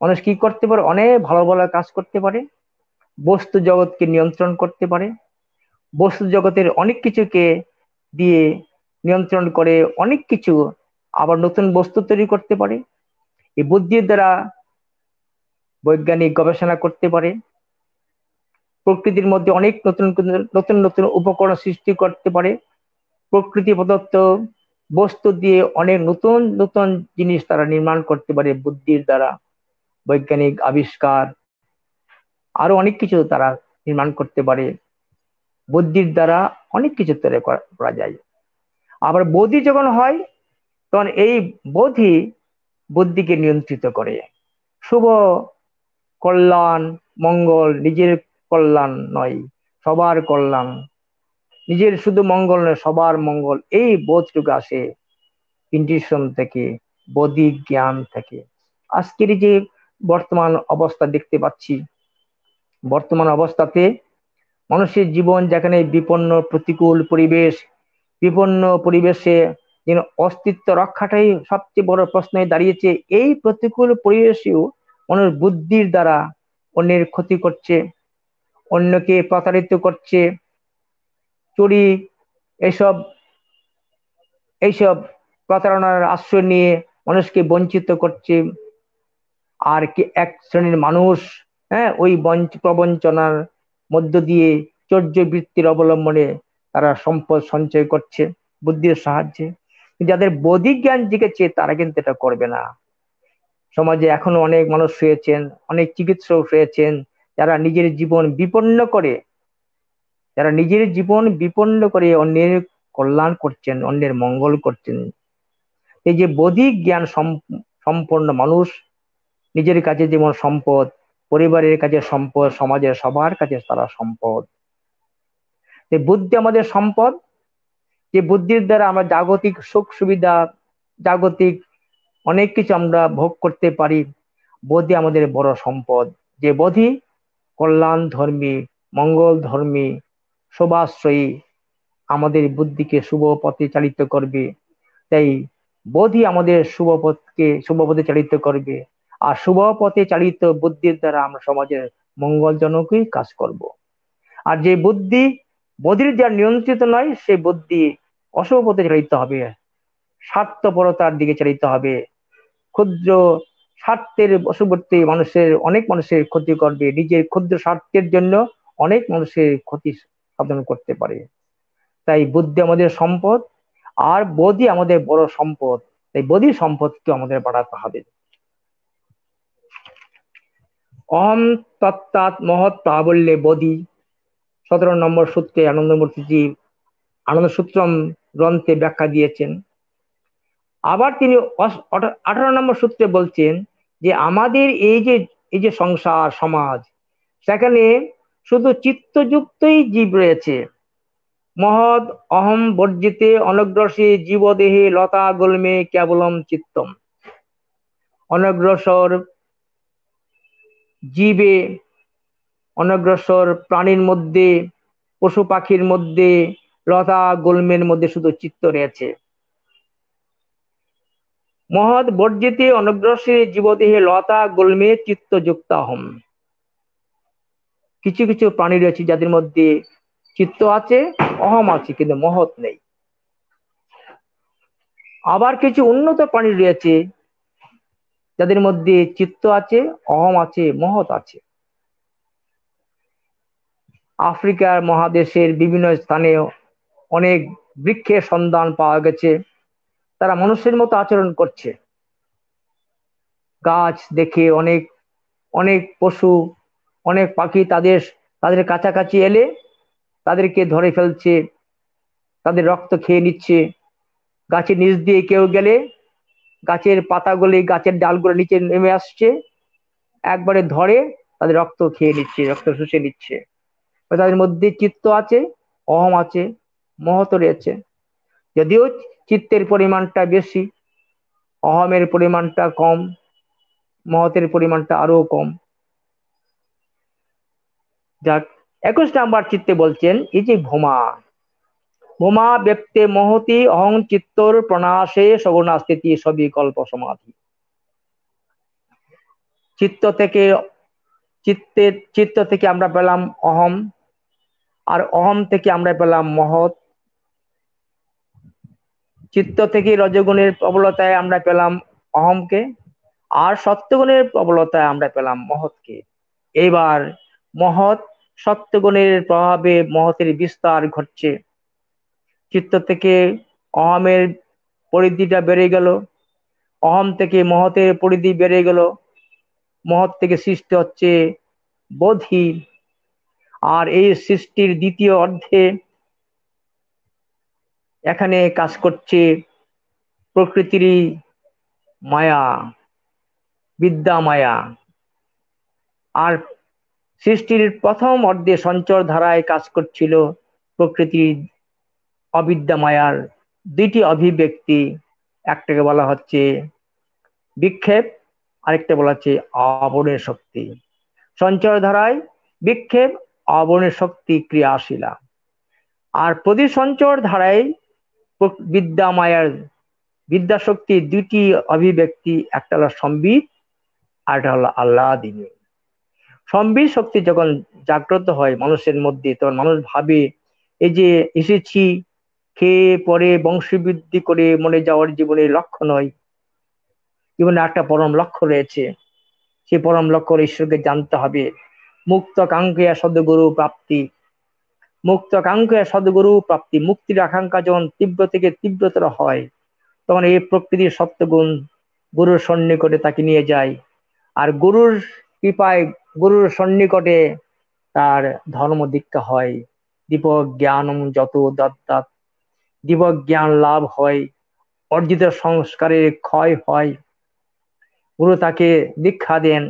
Speaker 3: মানুষ কি করতে পারে? অনেক ভালো ভালো কাজ করতে পারে, বস্তু জগৎকে নিয়ন্ত্রণ করতে পারে, বস্তু জগতের অনেক কিছুকে দিয়ে নিয়ন্ত্রণ করে অনেক কিছু আবার নতুন বস্তু তৈরি করতে পারে। এই বুদ্ধির দ্বারা বৈজ্ঞানিক গবেষণা করতে পারে প্রকৃতির মধ্যে অনেক নতুন নতুন নতুন উপকরণ সৃষ্টি করতে পারে। প্রকৃতি প্রদত্ত বস্তু দিয়ে অনেক নতুন নতুন জিনিস তারা নির্মাণ করতে পারে, বুদ্ধির দ্বারা, বৈজ্ঞানিক আবিষ্কার। আরও অনেক কিছু তারা নির্মাণ করতে পারে। বুদ্ধির দ্বারা অনেক কিছু তৈরি করা যায়। আবার বোধি যখন হয়, তখন এই বোধি বুদ্ধিকে নিয়ন্ত্রিত করে। শুভ, কল্যাণ, মঙ্গল নিজের কল্যাণ নয়, সবার কল্যাণ। নিজের শুধু মঙ্গল নয়, সবার মঙ্গল। এই বোধটুকু আসে ইন্টিউশন থেকে, বৌদ্ধিক জ্ঞান থেকে। আজকের যে বর্তমান অবস্থা দেখতে পাচ্ছি, বর্তমান অবস্থাতে মানুষের জীবন যেখানে বিপন্ন, প্রতিকূল পরিবেশ, বিপন্ন পরিবেশে যেন অস্তিত্ব রক্ষাটাই সবচেয়ে বড় প্রশ্ন দাঁড়িয়েছে। এই প্রতিকূল পরিবেশেও মানুষ বুদ্ধির দ্বারা অন্যের ক্ষতি করছে। অন্যকে প্রতারিত করছে, চুরি, এসব, এইসব প্রতারণার আশ্রয় নিয়ে মানুষকে বঞ্চিত করছে। আর কি এক শ্রেণির মানুষ হ্যাঁ ওই বঞ্চ, প্রবঞ্চনার মধ্য দিয়ে চর্য বৃত্তির অবলম্বনে তারা সম্পদ সঞ্চয় করছে বুদ্ধির সাহায্যে। যাদের বৌদ্ধিক জ্ঞান জিগেছে, তারা কিন্তু এটা করবে না। সমাজে এখনও অনেক মানুষ শুয়েছেন, অনেক চিকিৎসক শুয়েছেন যারা নিজের জীবন বিপন্ন করে, যারা নিজের জীবন বিপন্ন করে অন্যের কল্যাণ করছেন, অন্যের মঙ্গল করছেন। এই যে বৌদ্ধিক জ্ঞান সম্পন্ন মানুষ, নিজের কাছে যেমন সম্পদ, পরিবারের কাছে সম্পদ, সমাজের সবার কাছে তারা সম্পদ। এই বুদ্ধি আমাদের সম্পদ, যে বুদ্ধির দ্বারা আমরা জাগতিক সুখ সুবিধা, জাগতিক অনেক কিছু আমরা ভোগ করতে পারি বোধি আমাদের বড় সম্পদ। যে বোধি কল্যাণ ধর্মী মঙ্গল ধর্মী শোভাশ্রয়ী, আমাদের বুদ্ধিকে শুভ পথে চালিত করবে। তাই বোধি আমাদের শুভ পথকে, শুভ পথে চালিত করবে। আর শুভ পথে চালিত বুদ্ধির দ্বারা আমরা সমাজের মঙ্গলজনকই কাজ করব। আর যে বুদ্ধি বোধির যা নিয়ন্ত্রিত নয়, সে বুদ্ধি অশুভ পথে চালিত হবে। স্বার্থপরতার দিকে চালিত হবে। ক্ষুদ্র স্বার্থের বশবর্তী মানুষের, অনেক মানুষের ক্ষতি করবে। নিজের ক্ষুদ্র স্বার্থের জন্য অনেক মানুষের ক্ষতি সাধন করতে পারে। তাই বুদ্ধি আমাদের সম্পদ, আর বোধি আমাদের বড় সম্পদ। তাই বোধি সম্পদকে আমাদের বাড়াতে হবে। অহম তত্ত্বাৎ মহৎ প্রাবল্যে বোধি। সতেরো নম্বর সূত্রে আনন্দমূর্তিজি আনন্দ সূত্রম গ্রন্থে ব্যাখ্যা দিয়েছেন। আবার তিনি আঠারো নম্বর সূত্রে বলছেন যে আমাদের এই যে এই যে সংসার, সমাজ, সেখানে শুধু চিত্তযুক্তই জীব রয়েছে। মহৎ, অহম বর্জিতে অনগ্রসে জীবদেহে লতা গোলমে কেবলম চিত্তম। অনগ্রসর জীবে, অনগ্রসর প্রাণীর মধ্যে, পশু পাখির মধ্যে লতা গোলমের মধ্যে শুধু চিত্ত রয়েছে। মহৎ বর্জিতে অনগ্রসে জীবদেহে লতা গোলমে চিত্ত যুক্ত হম কিছু কিছু প্রাণী রয়েছে যাদের মধ্যে চিত্ত আছে, অহম আছে, কিন্তু মহৎ নেই। আবার কিছু উন্নত প্রাণী রয়েছে যাদের মধ্যে চিত্ত আছে, অহম আছে, মহৎ আছে। আফ্রিকার মহাদেশের বিভিন্ন স্থানে অনেক বৃক্ষের সন্ধান পাওয়া গেছে। তারা মানুষের মতো আচরণ করছে। গাছ দেখে অনেক অনেক পশু, অনেক পাখি তাদের তাদের কাছাকাছি এলে তাদেরকে ধরে ফেলছে, তাদের রক্ত খেয়ে নিচ্ছে। গাছের নিচ দিয়ে কেউ গেলে গাছের পাতাগুলি গাছের ডালগুলো নিচে নেমে আসছে। একবারে ধরে তাদের রক্ত খেয়ে নিচ্ছে, রক্ত শুষে নিচ্ছে। তাদের মধ্যে চিত্ত আছে, অহম আছে মহত রয়েছে যদিও চিত্তের পরিমাণটা বেশি, অহমের পরিমাণটা কম, মহতের পরিমাণটা আরও কম। যাক, একুশ নাম্বার চিত্তে বলছেন, এই যে ভোমা। ভোমা ব্যক্তে মহতি অহং চিত্তর প্রণাশে সগুণা স্থিতি সবিকল্প সমাধি। চিত্ত থেকে চিত্তের চিত্ত থেকে আমরা পেলাম অহম, আর অহম থেকে আমরা পেলাম মহৎ। চিত্ত থেকে রজগুণের প্রবলতায় আমরা পেলাম অহমকে আর সত্যগুণের প্রবলতায় আমরা পেলাম মহৎকে। এবার মহৎ সত্যগুণের প্রভাবে মহতের বিস্তার ঘটছে। চিত্ত থেকে অহমের পরিধিটা বেড়ে গেল। অহম থেকে মহতের পরিধি বেড়ে গেল। মহৎ থেকে সৃষ্টি হচ্ছে বোধি আর এই সৃষ্টির দ্বিতীয় অর্ধে এখানে কাজ করছে প্রকৃতির মায়া, বিদ্যা মায়া। আর সৃষ্টির প্রথম অর্ধে সঞ্চর ধারায় কাজ করছিল প্রকৃতির অবিদ্যা মায়ার দুইটি অভিব্যক্তি। একটাকে বলা হচ্ছে বিক্ষেপ, আরেকটা বলা হচ্ছে আবরণের শক্তি। সঞ্চয় ধারায় বিক্ষেপ, আবরণের শক্তি ক্রিয়াশীলা। আর প্রতি সঞ্চর ধারায় বিদ্যা মায়ার, বিদ্যা শক্তি দুটি অভিব্যক্তি, একটা হলো সম্বিত আর একটা হলো আল্লাহ দিনী সম্বিত শক্তি যখন জাগ্রত হয় মানুষের মধ্যে, তখন মানুষ ভাবে, এই যে এসেছি, খেয়ে, পরে বংশবৃদ্ধি করে মনে যাওয়ার জীবনের লক্ষ্য নয়। জীবনে একটা পরম লক্ষ্য রয়েছে। সে পরম লক্ষ্য ঈশ্বরকে জানতে হবে। মুক্ত কাঙ্ক্ষিয়া সদগুরু প্রাপ্তি মুক্ত কাঙ্ক্ষিয়া সদগুরু প্রাপ্তি, মুক্তির আকাঙ্ক্ষা যখন তীব্র থেকে তীব্রতর হয়, তখন এই প্রকৃতির সত্যগুণ গুরুর সন্নিকটে তাকে নিয়ে যায়। আর গুরুর কৃপায় গুরুর সন্নিকটে তার ধর্ম দীক্ষা হয়। দীপক জ্ঞানম যত দত্তাত দীপক জ্ঞান লাভ হয়, অর্জিত সংস্কারের ক্ষয় হয়। গুরু তাকে দীক্ষা দেন,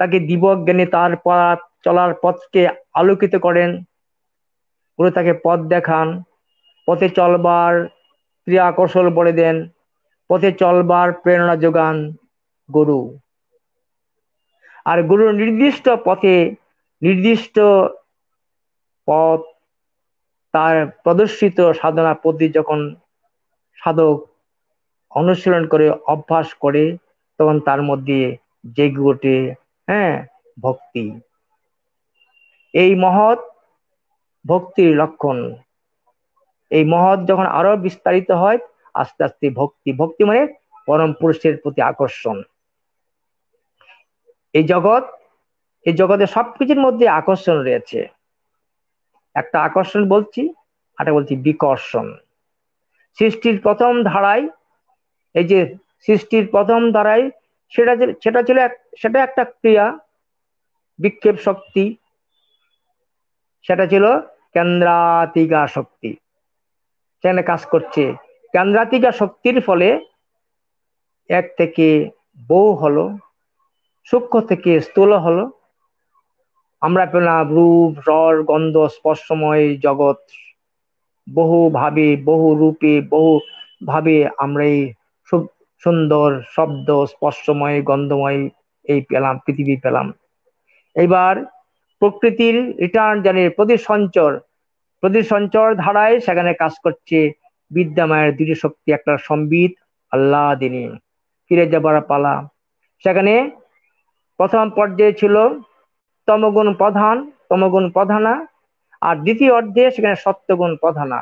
Speaker 3: তাকে দিবক জ্ঞানে তার পথ চলার পথকে আলোকিত করেন গুরু তাকে পথ দেখান, পথে চলবার ক্রিয়া কৌশল বলে দেন, পথে চলবার প্রেরণা যোগান গুরু। আর গুরুর নির্দিষ্ট পথে, নির্দিষ্ট পথ তার প্রদর্শিত সাধনা পদ্ধতি যখন সাধক অনুশীলন করে, অভ্যাস করে, তখন তার মধ্যে জেগে ওঠে হ্যাঁ ভক্তি। এই মহৎ ভক্তির লক্ষণ। এই মহৎ যখন আরও বিস্তারিত হয়, আস্তে আস্তে ভক্তি ভক্তি মানে পরম পুরুষের প্রতি আকর্ষণ। এই জগৎ, এই জগতে সবকিছুর মধ্যে আকর্ষণ রয়েছে। একটা আকর্ষণ বলছি আর বলছি বিকর্ষণ। সৃষ্টির প্রথম ধারায়, এই যে সৃষ্টির প্রথম ধারায় সেটা সেটা ছিল সেটা একটা ক্রিয়া, বিক্ষেপ শক্তি সেটা ছিল কেন্দ্রাতিকা শক্তি। সেখানে কাজ করছে। কেন্দ্রাতিকা শক্তির ফলে এক থেকে বহু হলো, সূক্ষ্ম থেকে স্থূল হলো। আমরা পেলাম রূপ রর গন্ধ, স্পর্শময় জগৎ। বহু ভাবে, বহু রূপে, বহু ভাবে আমরা এই সুন্দর শব্দ, স্পর্শময়, গন্ধময় এই পেলাম, পৃথিবী পেলাম। এবার প্রকৃতির রিটার্ন জানের প্রতি সঞ্চর প্রতি সঞ্চর ধারায় সেখানে কাজ করছে বিদ্যামায়ের দুটি শক্তি একটা সম্বিত আল্লাহ দিনী ফিরে যাবার পালা। সেখানে প্রথম পর্যায়ে ছিল তমগুণ প্রধান, তমগুণ প্রধানা, আর দ্বিতীয় অর্ধে সেখানে সত্যগুণ প্রধানা।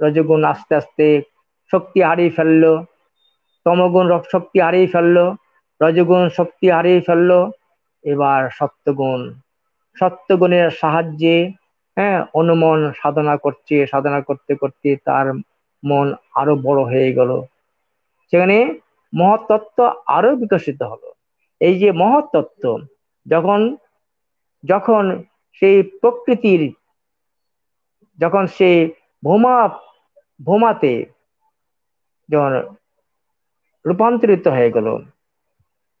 Speaker 3: রজগুণ আস্তে আস্তে শক্তি হারিয়ে ফেলল, তমগুণ শক্তি হারিয়ে ফেলল, রজগুণ শক্তি হারিয়ে ফেলল, এবার সত্যগুণ। সত্যগুণের সাহায্যে হ্যাঁ অনুমন সাধনা করছে, সাধনা করতে করতে তার মন আরও বড় হয়ে গেল। সেখানে মহত্তত্ত্ব আরও বিকশিত হলো। এই যে মহত্তত্ত্ব যখন যখন সেই প্রকৃতির, যখন সে ভূমা, ভূমাতে যখন রূপান্তরিত হয়ে গেল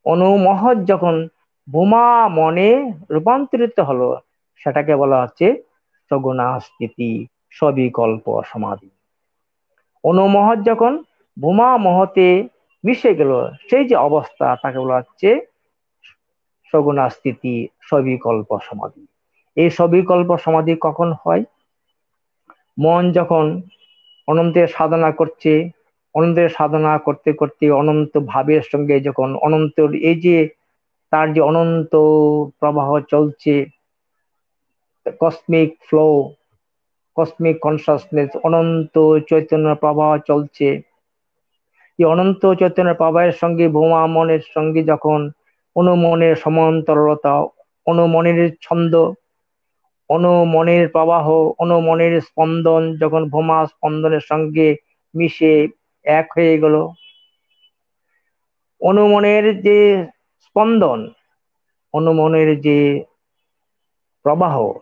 Speaker 3: অনুমহৎ যখন বোমা মনে রূপান্তরিত হলো। সেটাকে বলা হচ্ছে সগুণা স্থিতি সবিকল্প সমাধি। অনুমহৎ যখন বোমা মহতে মিশে গেল, সেই যে অবস্থা, তাকে বলা হচ্ছে সগুণা স্থিতি সবিকল্প সমাধি। এই সবিকল্প সমাধি কখন হয়? মন যখন অনন্তের সাধনা করছে, অনন্তের সাধনা করতে করতে অনন্ত ভাবের সঙ্গে যখন অনন্ত এই যে তার যে অনন্ত প্রবাহ চলছে কসমিক ফ্লো কসমিক কনসাসনেস অনন্ত চৈতন্য প্রবাহ চলছে। এই অনন্ত চৈতন্য প্রবাহের সঙ্গে ভৌমা মনের সঙ্গে যখন অনুমনের সমান্তরতা অনুমনের ছন্দ, অনুমনের প্রবাহ, অনুমনের স্পন্দন যখন ভোমা স্পন্দনের সঙ্গে মিশে এক হয়ে গেল, অনুমনের যে স্পন্দন, অনুমনের যে প্রবাহ,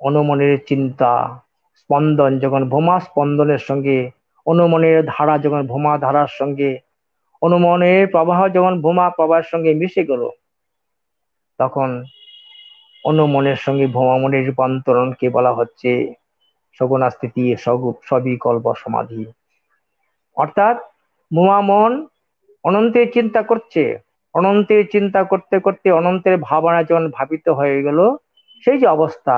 Speaker 3: অনুমনের চিন্তা, স্পন্দন যখন ভোমা স্পন্দনের সঙ্গে, অনুমনের ধারা যখন ভোমা ধারার সঙ্গে, অনুমনের প্রবাহ যখন ভোমা প্রবাহের সঙ্গে মিশে গেল, তখন অনুমনের সঙ্গে ভোমামনের রূপান্তরণকে বলা হচ্ছে সগুণা স্থিতি সবিকল্প সমাধি। অর্থাৎ ভোমামন অনন্তের চিন্তা করছে। অনন্তের চিন্তা করতে করতে অনন্তের ভাবনা যখন ভাবিত হয়ে গেল, সেই যে অবস্থা,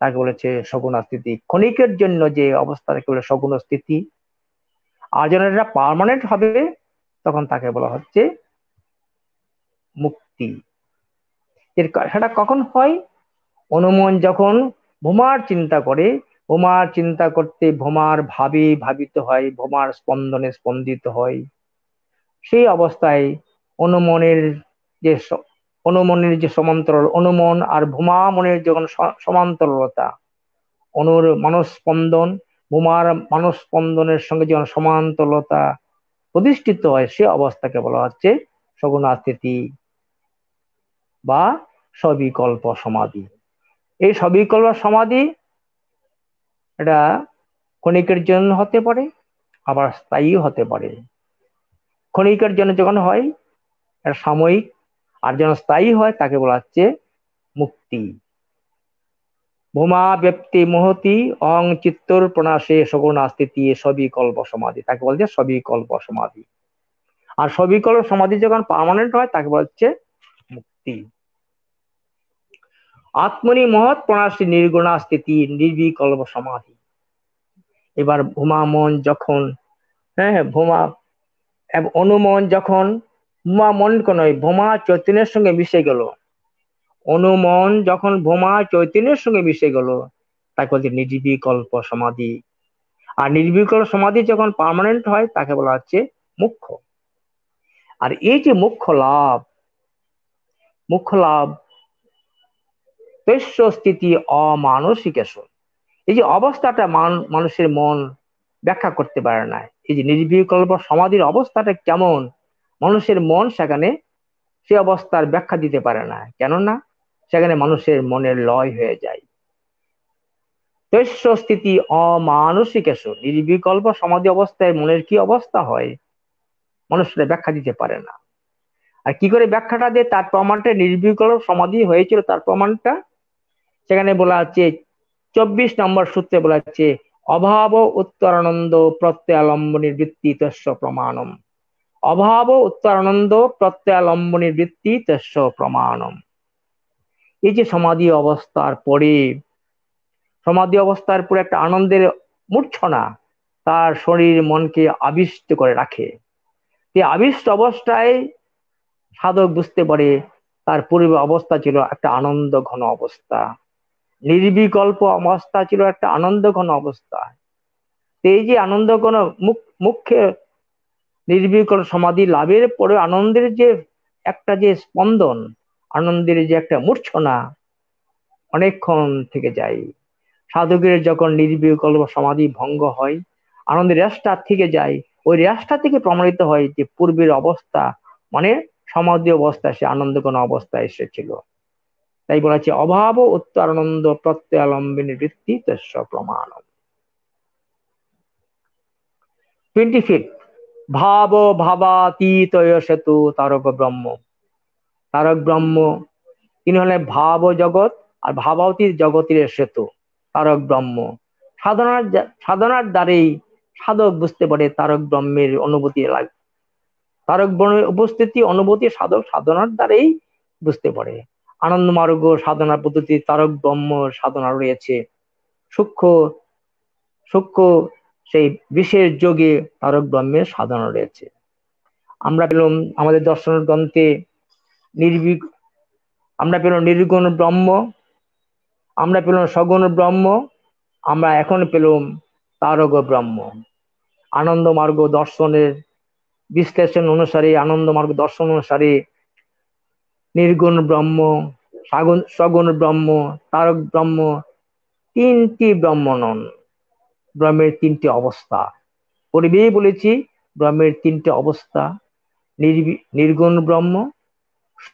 Speaker 3: তাকে বলেছে সগুণ স্থিতি। ক্ষণিকের জন্য যে অবস্থা, তাকে বলে সগুণ স্থিতি। আর যখন এটা পার্মানেন্ট হবে তখন তাকে বলা হচ্ছে মুক্তি। এর সেটা কখন হয়? অনুমন যখন ভোমার চিন্তা করে, ভোমার চিন্তা করতে ভোমার ভাবে ভাবিত হয়, ভোমার স্পন্দনে স্পন্দিত হয়। সেই অবস্থায় অনুমনের যে অনুমনের যে সমান্তরাল, অনুমন আর ভূমা মনের যখন সমান্তরালতা। অনুর মানস্পন্দন, ভূমার মানস্পন্দনের সঙ্গে যখন সমান্তরলতা প্রতিষ্ঠিত হয়, সে অবস্থাকে বলা হচ্ছে সগুণাস্থিতি বা সবিকল্প সমাধি। এই সবিকল্প সমাধি এটা ক্ষণিকের জন্য হতে পারে, আবার স্থায়ী হতে পারে। ক্ষণিকের জন্য যখন হয় এটা সাময়িক আর যখন স্থায়ী হয় তাকে বলা হচ্ছে মুক্তি। ভূমা ব্যক্তি মহতি অং চিত্তর প্রণাশে সগুণাস্থিতি সবিকল্প সমাধি। তাকে বলছে সবিকল্প সমাধি। আর সবিকল্প সমাধি যখন পার্মানেন্ট হয়, তাকে বলা হচ্ছে মুক্তি। আত্মনি মহৎ প্রণাশী নির্গুণা স্থিতি নির্বিকল্প সমাধি। এবার ভূমা মন যখন হ্যাঁ ভূমা, এবং অনুমন যখন ভূমা মন নয় ভূমা চৈতন্যের সঙ্গে মিশে গেল। অনুমন যখন ভূমা চৈতন্যের সঙ্গে মিশে গেল, তাকে বলছে নির্বিকল্প সমাধি। আর নির্বিকল্প সমাধি যখন পার্মানেন্ট হয়, তাকে বলা হচ্ছে মুখ্য। আর এই যে মুখ্য লাভ মুখ্য লাভ তৈশ্য স্থিতি অমানসিক এই যে অবস্থাটা মান- মানুষের মন ব্যাখ্যা করতে পারে না। এই যে নির্বিকল্প সমাধির অবস্থাটা কেমন? মানুষের মন সেখানে সে অবস্থার ব্যাখ্যা দিতে পারে না। কেননা সেখানে মানুষের মনের লয় হয়ে যায়। স্থিতি অমানসিক নির্বিকল্প সমাধি অবস্থায় মনের কি অবস্থা হয়, মানুষ ব্যাখ্যা দিতে পারে না। আর কি করে ব্যাখ্যাটা দিয়ে? তার প্রমাণটা নির্বিকল্প সমাধি হয়েছিল, তার প্রমাণটা সেখানে বলা আছে, চব্বিশ নম্বর সূত্রে বলা আছে, অভাব উত্তরানন্দ প্রত্যয়ালম্বনের বৃত্তি তস্য প্রমাণম। অভাব উত্তরানন্দ প্রত্যয়ালম্বনের বৃত্তি তস্য প্রমাণম। এই যে সমাধি অবস্থার পরে, সমাধি অবস্থার পরে একটা আনন্দের মূর্ছনা তার শরীর মনকে আবিষ্ট করে রাখে। এই আবিষ্ট অবস্থায় সাধক বুঝতে পারে তার পূর্বে অবস্থা ছিল একটা আনন্দ ঘন অবস্থা। নির্বিকল্প অবস্থা ছিল একটা আনন্দ ঘন অবস্থা। এই যে আনন্দ ঘন মুখ মুখ্য নির্বিকল্প সমাধি লাভের পরে আনন্দের যে একটা যে স্পন্দন, আনন্দের যে একটা মূর্ছনা অনেকক্ষণ থেকে যায়। সাধকের যখন নির্বিকল্প সমাধি ভঙ্গ হয়, আনন্দের রেসটা থেকে যায়। ওই রেসটা থেকে প্রমাণিত হয় যে পূর্বের অবস্থা মানে সমাধি অবস্থা, সে আনন্দ কোন অবস্থায় এসেছিল। তাই বলা হচ্ছে, অভাব উত্তরানন্দ প্রত্যয়ালম্বিনী বৃত্তি তস্য প্রমাণ টোয়েন্টি ফিফ ভাব ভাবাতীত সেতু তারক ব্রহ্ম। তারক ব্রহ্ম, তিনি হলেন ভাব জগৎ আর ভাবাতীত জগতের সেতু, তারক ব্রহ্ম। সাধনার সাধনার দ্বারেই সাধক বুঝতে পারে তারক ব্রহ্মের অনুভূতি লাগে, তারক ব্রহ্মের উপস্থিতি, অনুভূতি সাধক সাধনার দ্বারেই বুঝতে পারে। আনন্দ মার্গ সাধনার পদ্ধতি তারক ব্রহ্ম সাধনা রয়েছে। সূক্ষ্ম সূক্ষ্ম সেই বিশেষ যোগে তারক ব্রহ্মের সাধনা রয়েছে। আমরা পেলাম আমাদের দর্শন গ্রন্থে নির্বিক আমরা পেলাম নির্গুণ ব্রহ্ম, আমরা পেলাম সগুণ ব্রহ্ম, আমরা এখন পেলাম তারক ব্রহ্ম। আনন্দ মার্গ দর্শনের বিশ্লেষণ অনুসারে, আনন্দ মার্গ দর্শন অনুসারে নির্গুণ ব্রহ্ম সাগুণ ব্রহ্ম, তারক ব্রহ্ম তিনটি ব্রহ্ম নন। ব্রহ্মের তিনটি অবস্থা। পূর্বেই বলেছি, ব্রহ্মের তিনটি অবস্থা। নির্গুণ ব্রহ্ম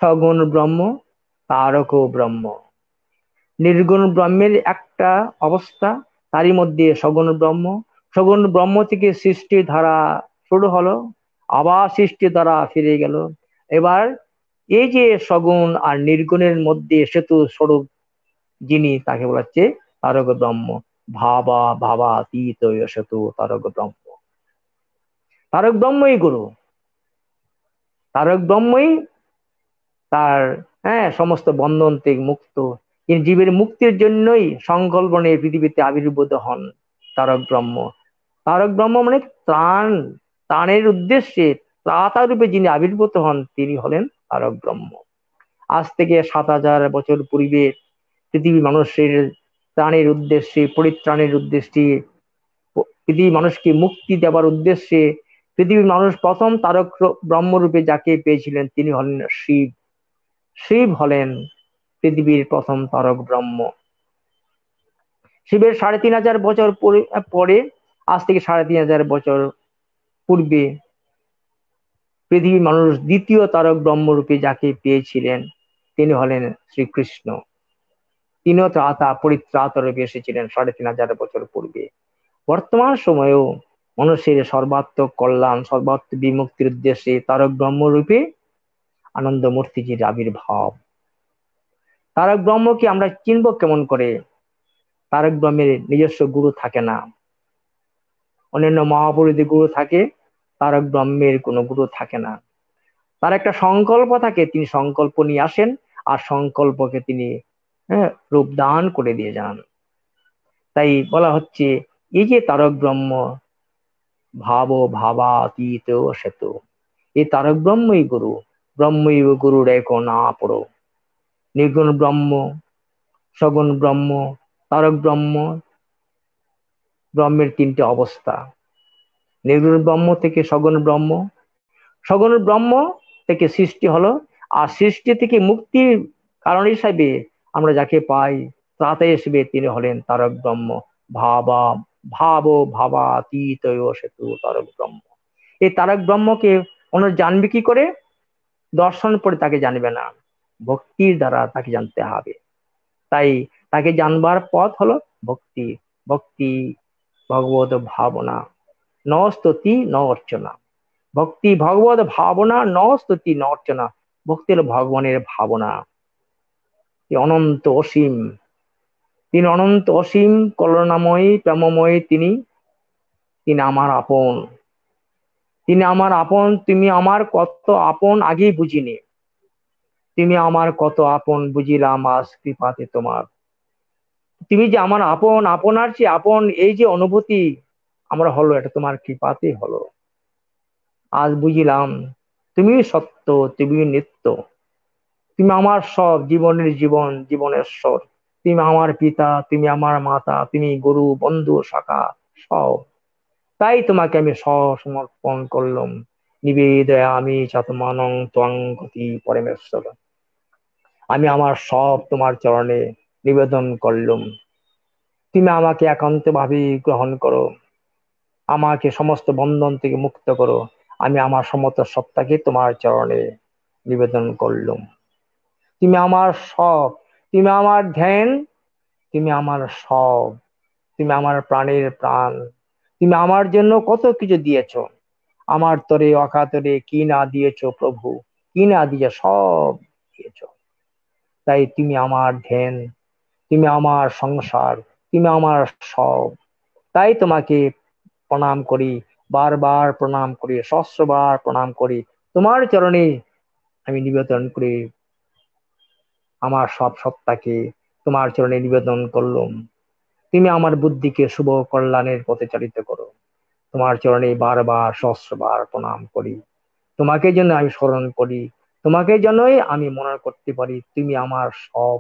Speaker 3: সগুণ ব্রহ্ম তারক ব্রহ্ম। নির্গুণ ব্রহ্মের একটা অবস্থা, তারই মধ্যে সগুণ ব্রহ্ম। সগুণ ব্রহ্ম থেকে সৃষ্টির ধারা শুরু হলো, আবার সৃষ্টির ধারা ফিরে গেল। এবার এই যে সগুণ আর নির্গুণের মধ্যে সেতু স্বরূপ, যিনি তাকে বলাচ্ছে তারক ব্রহ্ম। ভাবা ভাবা তীত সেতু তারক ব্রহ্ম তারক ব্রহ্মই গুরু। তারক ব্রহ্মই তার হ্যাঁ সমস্ত বন্ধন থেকে মুক্ত। তিনি জীবের মুক্তির জন্যই সংকল্প নিয়ে পৃথিবীতে আবির্ভূত হন তারক ব্রহ্ম তারক ব্রহ্ম মানে ত্রাণ, ত্রাণের উদ্দেশ্যে ত্রাতা রূপে যিনি আবির্ভূত হন, তিনি হলেন তারক ব্রহ্ম আজ থেকে সাত হাজার বছর পূর্বে পৃথিবী মানুষের ত্রাণের উদ্দেশ্যে, পরিত্রাণের উদ্দেশ্যে, পৃথিবী মানুষকে মুক্তি দেওয়ার উদ্দেশ্যে পৃথিবীর মানুষ প্রথম তারক ব্রহ্মরূপে যাকে পেয়েছিলেন তিনি হলেন শিব। শিব হলেন পৃথিবীর প্রথম তারক ব্রহ্ম। শিবের সাড়ে তিন হাজার বছর পরে আজ থেকে সাড়ে তিন হাজার বছর পূর্বে পৃথিবীর মানুষ দ্বিতীয় তারক ব্রহ্মরূপে যাকে পেয়েছিলেন, তিনি হলেন শ্রীকৃষ্ণ। তিনিও ত্রাতা পরিত্রাত রূপে এসেছিলেন সাড়ে তিন হাজার বছর পূর্বে। বর্তমান সময়েও মানুষের সর্বাত্মক কল্যাণ, সর্বাত্মক বিমুক্তির উদ্দেশ্যে তারক ব্রহ্মরূপে আনন্দ মূর্তিজির আবির্ভাব। তারক ব্রহ্মকে আমরা চিনব কেমন করে? তারক ব্রহ্মের নিজস্ব গুরু থাকে না। অন্যান্য মহাপুরুষদের গুরু থাকে তারক ব্রহ্মের কোনো গুরু থাকে না। তার একটা সংকল্প থাকে, তিনি সংকল্প নিয়ে আসেন, আর সংকল্পকে তিনি হ্যাঁ, রূপদান করে দিয়ে যান। তাই বলা হচ্ছে এই যে তারক ব্রহ্ম ভাব ভাবাতীত সেত। এই তারক ব্রহ্মই গুরু ব্রহ্মই গুরু রেখো না পড়ো। নির্গুণ ব্রহ্ম সগুণ ব্রহ্ম তারক ব্রহ্ম ব্রহ্মের তিনটে অবস্থা। নির্গুণ ব্রহ্ম থেকে সগুণ ব্রহ্ম সগুণ ব্রহ্ম থেকে সৃষ্টি হলো আর সৃষ্টি থেকে মুক্তির কারণ হিসাবে আমরা যাকে পাই, তাতে হিসেবে তিনি হলেন তারক ব্রহ্ম ভাবা, ভাব ভাবাতীত সেতু তারক ব্রহ্ম এই তারক ব্রহ্মকে অন্য জানবে কি করে? দর্শন পরে তাকে জানবে না। ভক্তির দ্বারা তাকে জানতে হবে। তাই তাকে জানবার পথ হলো ভক্তি। ভক্তি, ভগবত ভাবনা ন স্তুতি ন অর্চনা ভক্তি, ভগবত ভাবনা ন স্তুতি ন অর্চনা ভক্তি হলো ভগবানের ভাবনা। অনন্ত অসীম। তিনি অনন্ত অসীম, কলনাময়ী, প্রেমময়ী তিনি তিনি আমার আপন। তিনি আমার আপন, তুমি আমার কত আপন আগেই বুঝিনি। তুমি আমার কত আপন বুঝিলাম আজ কৃপাতে তোমার। তুমি যে আমার আপন, আপনার যে আপন, এই যে অনুভূতি, আমরা হলো, এটা তোমার কৃপাতে হলো। আজ বুঝিলাম তুমি সত্য তুমি নিত্য। তুমি আমার সব জীবনের জীবন, জীবনের স্বর। তুমি আমার পিতা, তুমি আমার মাতা, তুমি গুরু, বন্ধু, শাখা, সব। তাই তোমাকে আমি সমর্পণ করলাম। নিবেদয় আমি চাতমানং ত্বং পরমেশ্বর। আমি আমার সব তোমার চরণে নিবেদন করলুম। তুমি আমাকে একান্ত ভাবে গ্রহণ করো। আমাকে সমস্ত বন্ধন থেকে মুক্ত করো। আমি আমার সমস্ত সত্তাকে তোমার চরণে নিবেদন করলুম। তুমি আমার সব। তুমি আমার ধ্যান, তুমি আমার সব। তুমি আমার প্রাণের প্রাণ। তুমি আমার জন্য কত কিছু দিয়েছ। আমার তরে, অকাতরে কি না দিয়েছ প্রভু? কি না দিয়ে সব দিয়েছ। তাই তুমি আমার ধ্যান, তুমি আমার সংসার, তুমি আমার সব। তাই তোমাকে প্রণাম করি, বারবার প্রণাম করি, সহস্রবার প্রণাম করি। তোমার চরণে আমি নিবেদন করি। আমার সব সত্তাকে তোমার চরণে নিবেদন করলুম। তুমি আমার বুদ্ধিকে শুভ কল্যাণের পথে চালিত করো। তোমার চরণে বারবার সহস্রবার প্রণাম করি। তোমাকে জন্য আমি স্মরণ করি, তোমাকে জন্যই আমি মনে করতে পারি, তুমি আমার সব,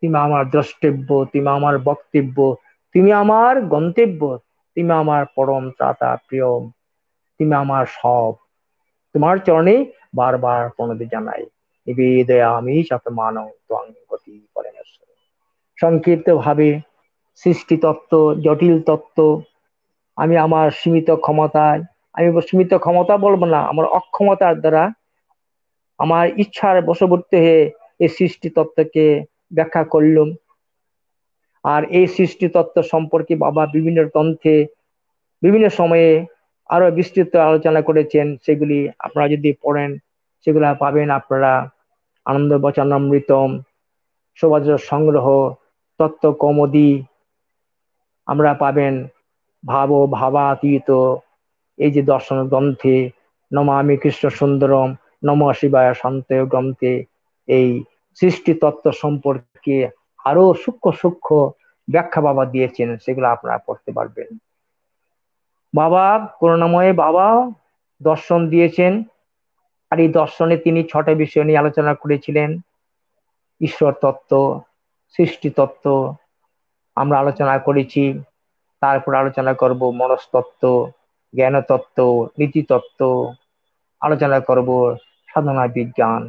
Speaker 3: তুমি আমার দ্রষ্টব্য, তুমি আমার বক্তব্য, তুমি আমার গন্তব্য, তুমি আমার পরম ত্রাতা প্রিয়, তুমি আমার সব। তোমার চরণে বারবার প্রণতি জানাই। নিবেদয়া আমি চাপ মানব গতি পরমেশ্বর। সংক্ষিপ্ত ভাবে সৃষ্টি তত্ত্ব, জটিল তত্ত্ব, আমি আমার সীমিত ক্ষমতায়, আমি সীমিত ক্ষমতা বলব না, আমার অক্ষমতার দ্বারা আমার ইচ্ছার বশবর্তী হয়ে এই সৃষ্টি তত্ত্বকে ব্যাখ্যা করলুম। আর এই সৃষ্টি তত্ত্ব সম্পর্কে বাবা বিভিন্ন গ্রন্থে বিভিন্ন সময়ে আরও বিস্তৃত আলোচনা করেছেন, সেগুলি আপনারা যদি পড়েন, সেগুলা পাবেন আপনারা। আনন্দ বচনামৃতম সৌভাগ্য সংগ্রহ, তত্ত্ব কৌমদি। আমরা পাবেন ভাব ভাবাতীত। এই যে দর্শন গ্রন্থে নমামি কৃষ্ণ সুন্দরম, নম শিবায় শান্ত গ্রন্থে এই সৃষ্টি তত্ত্ব সম্পর্কে আরও সূক্ষ্ম সূক্ষ্ম ব্যাখ্যা বাবা দিয়েছেন, সেগুলো আপনারা পড়তে পারবেন। বাবা, করুণাময় বাবা, দর্শন দিয়েছেন। আর এই দর্শনে তিনি ছটা বিষয় নিয়ে আলোচনা করেছিলেন। ঈশ্বর তত্ত্ব সৃষ্টি তত্ত্ব আমরা আলোচনা করেছি। তারপর আলোচনা করব মনস্তত্ত্ব জ্ঞান তত্ত্ব নীতি তত্ত্ব আলোচনা করব সাধনা বিজ্ঞান।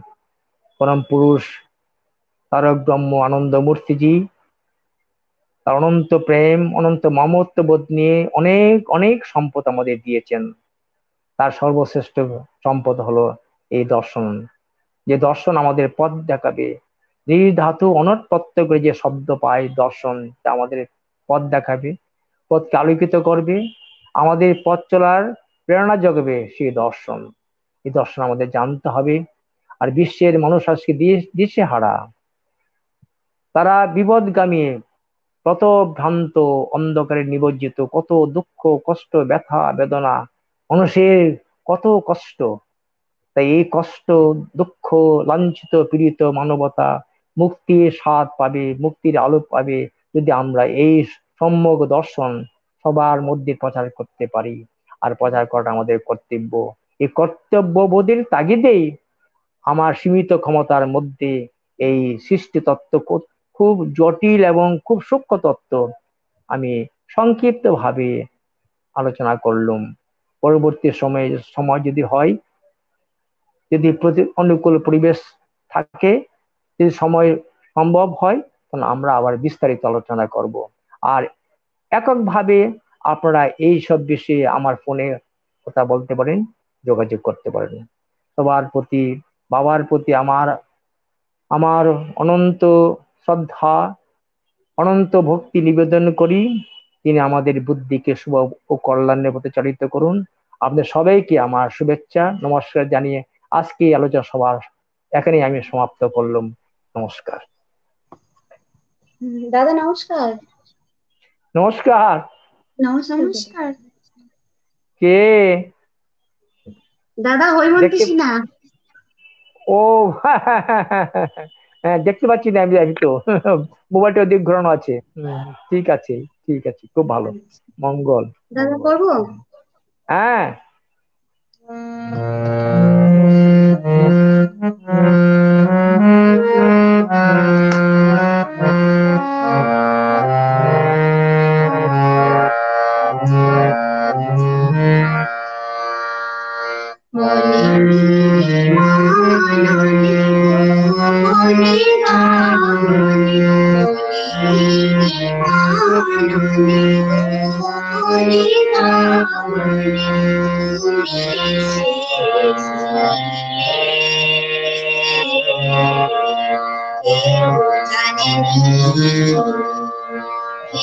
Speaker 3: পরম পুরুষ তারক ব্রহ্ম আনন্দ মূর্তিজি। তার অনন্ত প্রেম, অনন্ত মমত্ব বোধ নিয়ে অনেক অনেক সম্পদ আমাদের দিয়েছেন। তার সর্বশ্রেষ্ঠ সম্পদ হলো এই দর্শন। যে দর্শন আমাদের পথ দেখাবে। ধাতু অনর্তত্ত্ব করে যে শব্দ পায় দর্শন, তা আমাদের পথ দেখাবে, পথকে আলোকিত করবে, আমাদের পথ চলার প্রেরণা জগবে সেই দর্শন। এই দর্শন আমাদের জানতে হবে। আর বিশ্বের মানুষ আজকে দিশে হারা তারা বিপদগামী কত ভ্রান্ত অন্ধকারে নিবজ্জিত কত দুঃখ, কষ্ট, ব্যথা, বেদনা, মানুষের কত কষ্ট। তাই এই কষ্ট, দুঃখ, লাঞ্ছিত, পীড়িত, মানবতা মুক্তির স্বাদ পাবে, মুক্তির আলো পাবে যদি আমরা এই সম্যক দর্শন সবার মধ্যে প্রচার করতে পারি। আর প্রচার করাটা আমাদের কর্তব্য। এই কর্তব্য বোধের তাগিদেই আমার সীমিত ক্ষমতার মধ্যে এই সৃষ্টি তত্ত্ব খুব জটিল এবং খুব সূক্ষ্ম তত্ত্ব আমি সংক্ষিপ্ত ভাবে আলোচনা করলাম। পরবর্তী সময়ে, সময় যদি হয় যদি অনুকূল পরিবেশ থাকে, যদি সময় সম্ভব হয় তখন আমরা আবার বিস্তারিত আলোচনা করব। আর এককভাবে আপনারা এই সব বিষয়ে আমার ফোনে কথা বলতে পারেন, যোগাযোগ করতে পারেন। সবার প্রতি, বাবার প্রতি আমার আমার অনন্ত শ্রদ্ধা, অনন্ত ভক্তি নিবেদন করি। তিনি আমাদের বুদ্ধিকে শুভ ও কল্যাণের পথে চালিত করুন। আপনাদের সবাইকে আমার শুভেচ্ছা, নমস্কার জানিয়ে আজকে আলোচনা সবার এখানেই আমি সমাপ্ত করলাম। নমস্কার।
Speaker 4: দাদা নমস্কার।
Speaker 3: নমস্কার।
Speaker 4: নমস্কার
Speaker 3: কে?
Speaker 4: দাদা হৈমন্তী সিনহা।
Speaker 3: ও হ্যাঁ দেখতে পাচ্ছি না আমি তো। মোবাইলটা ওদিক ঘোরানো আছে ঠিক আছে ঠিক আছে খুব ভালো। মঙ্গল।
Speaker 4: দাদা করব?
Speaker 3: হ্যাঁ।
Speaker 4: Mm-hmm.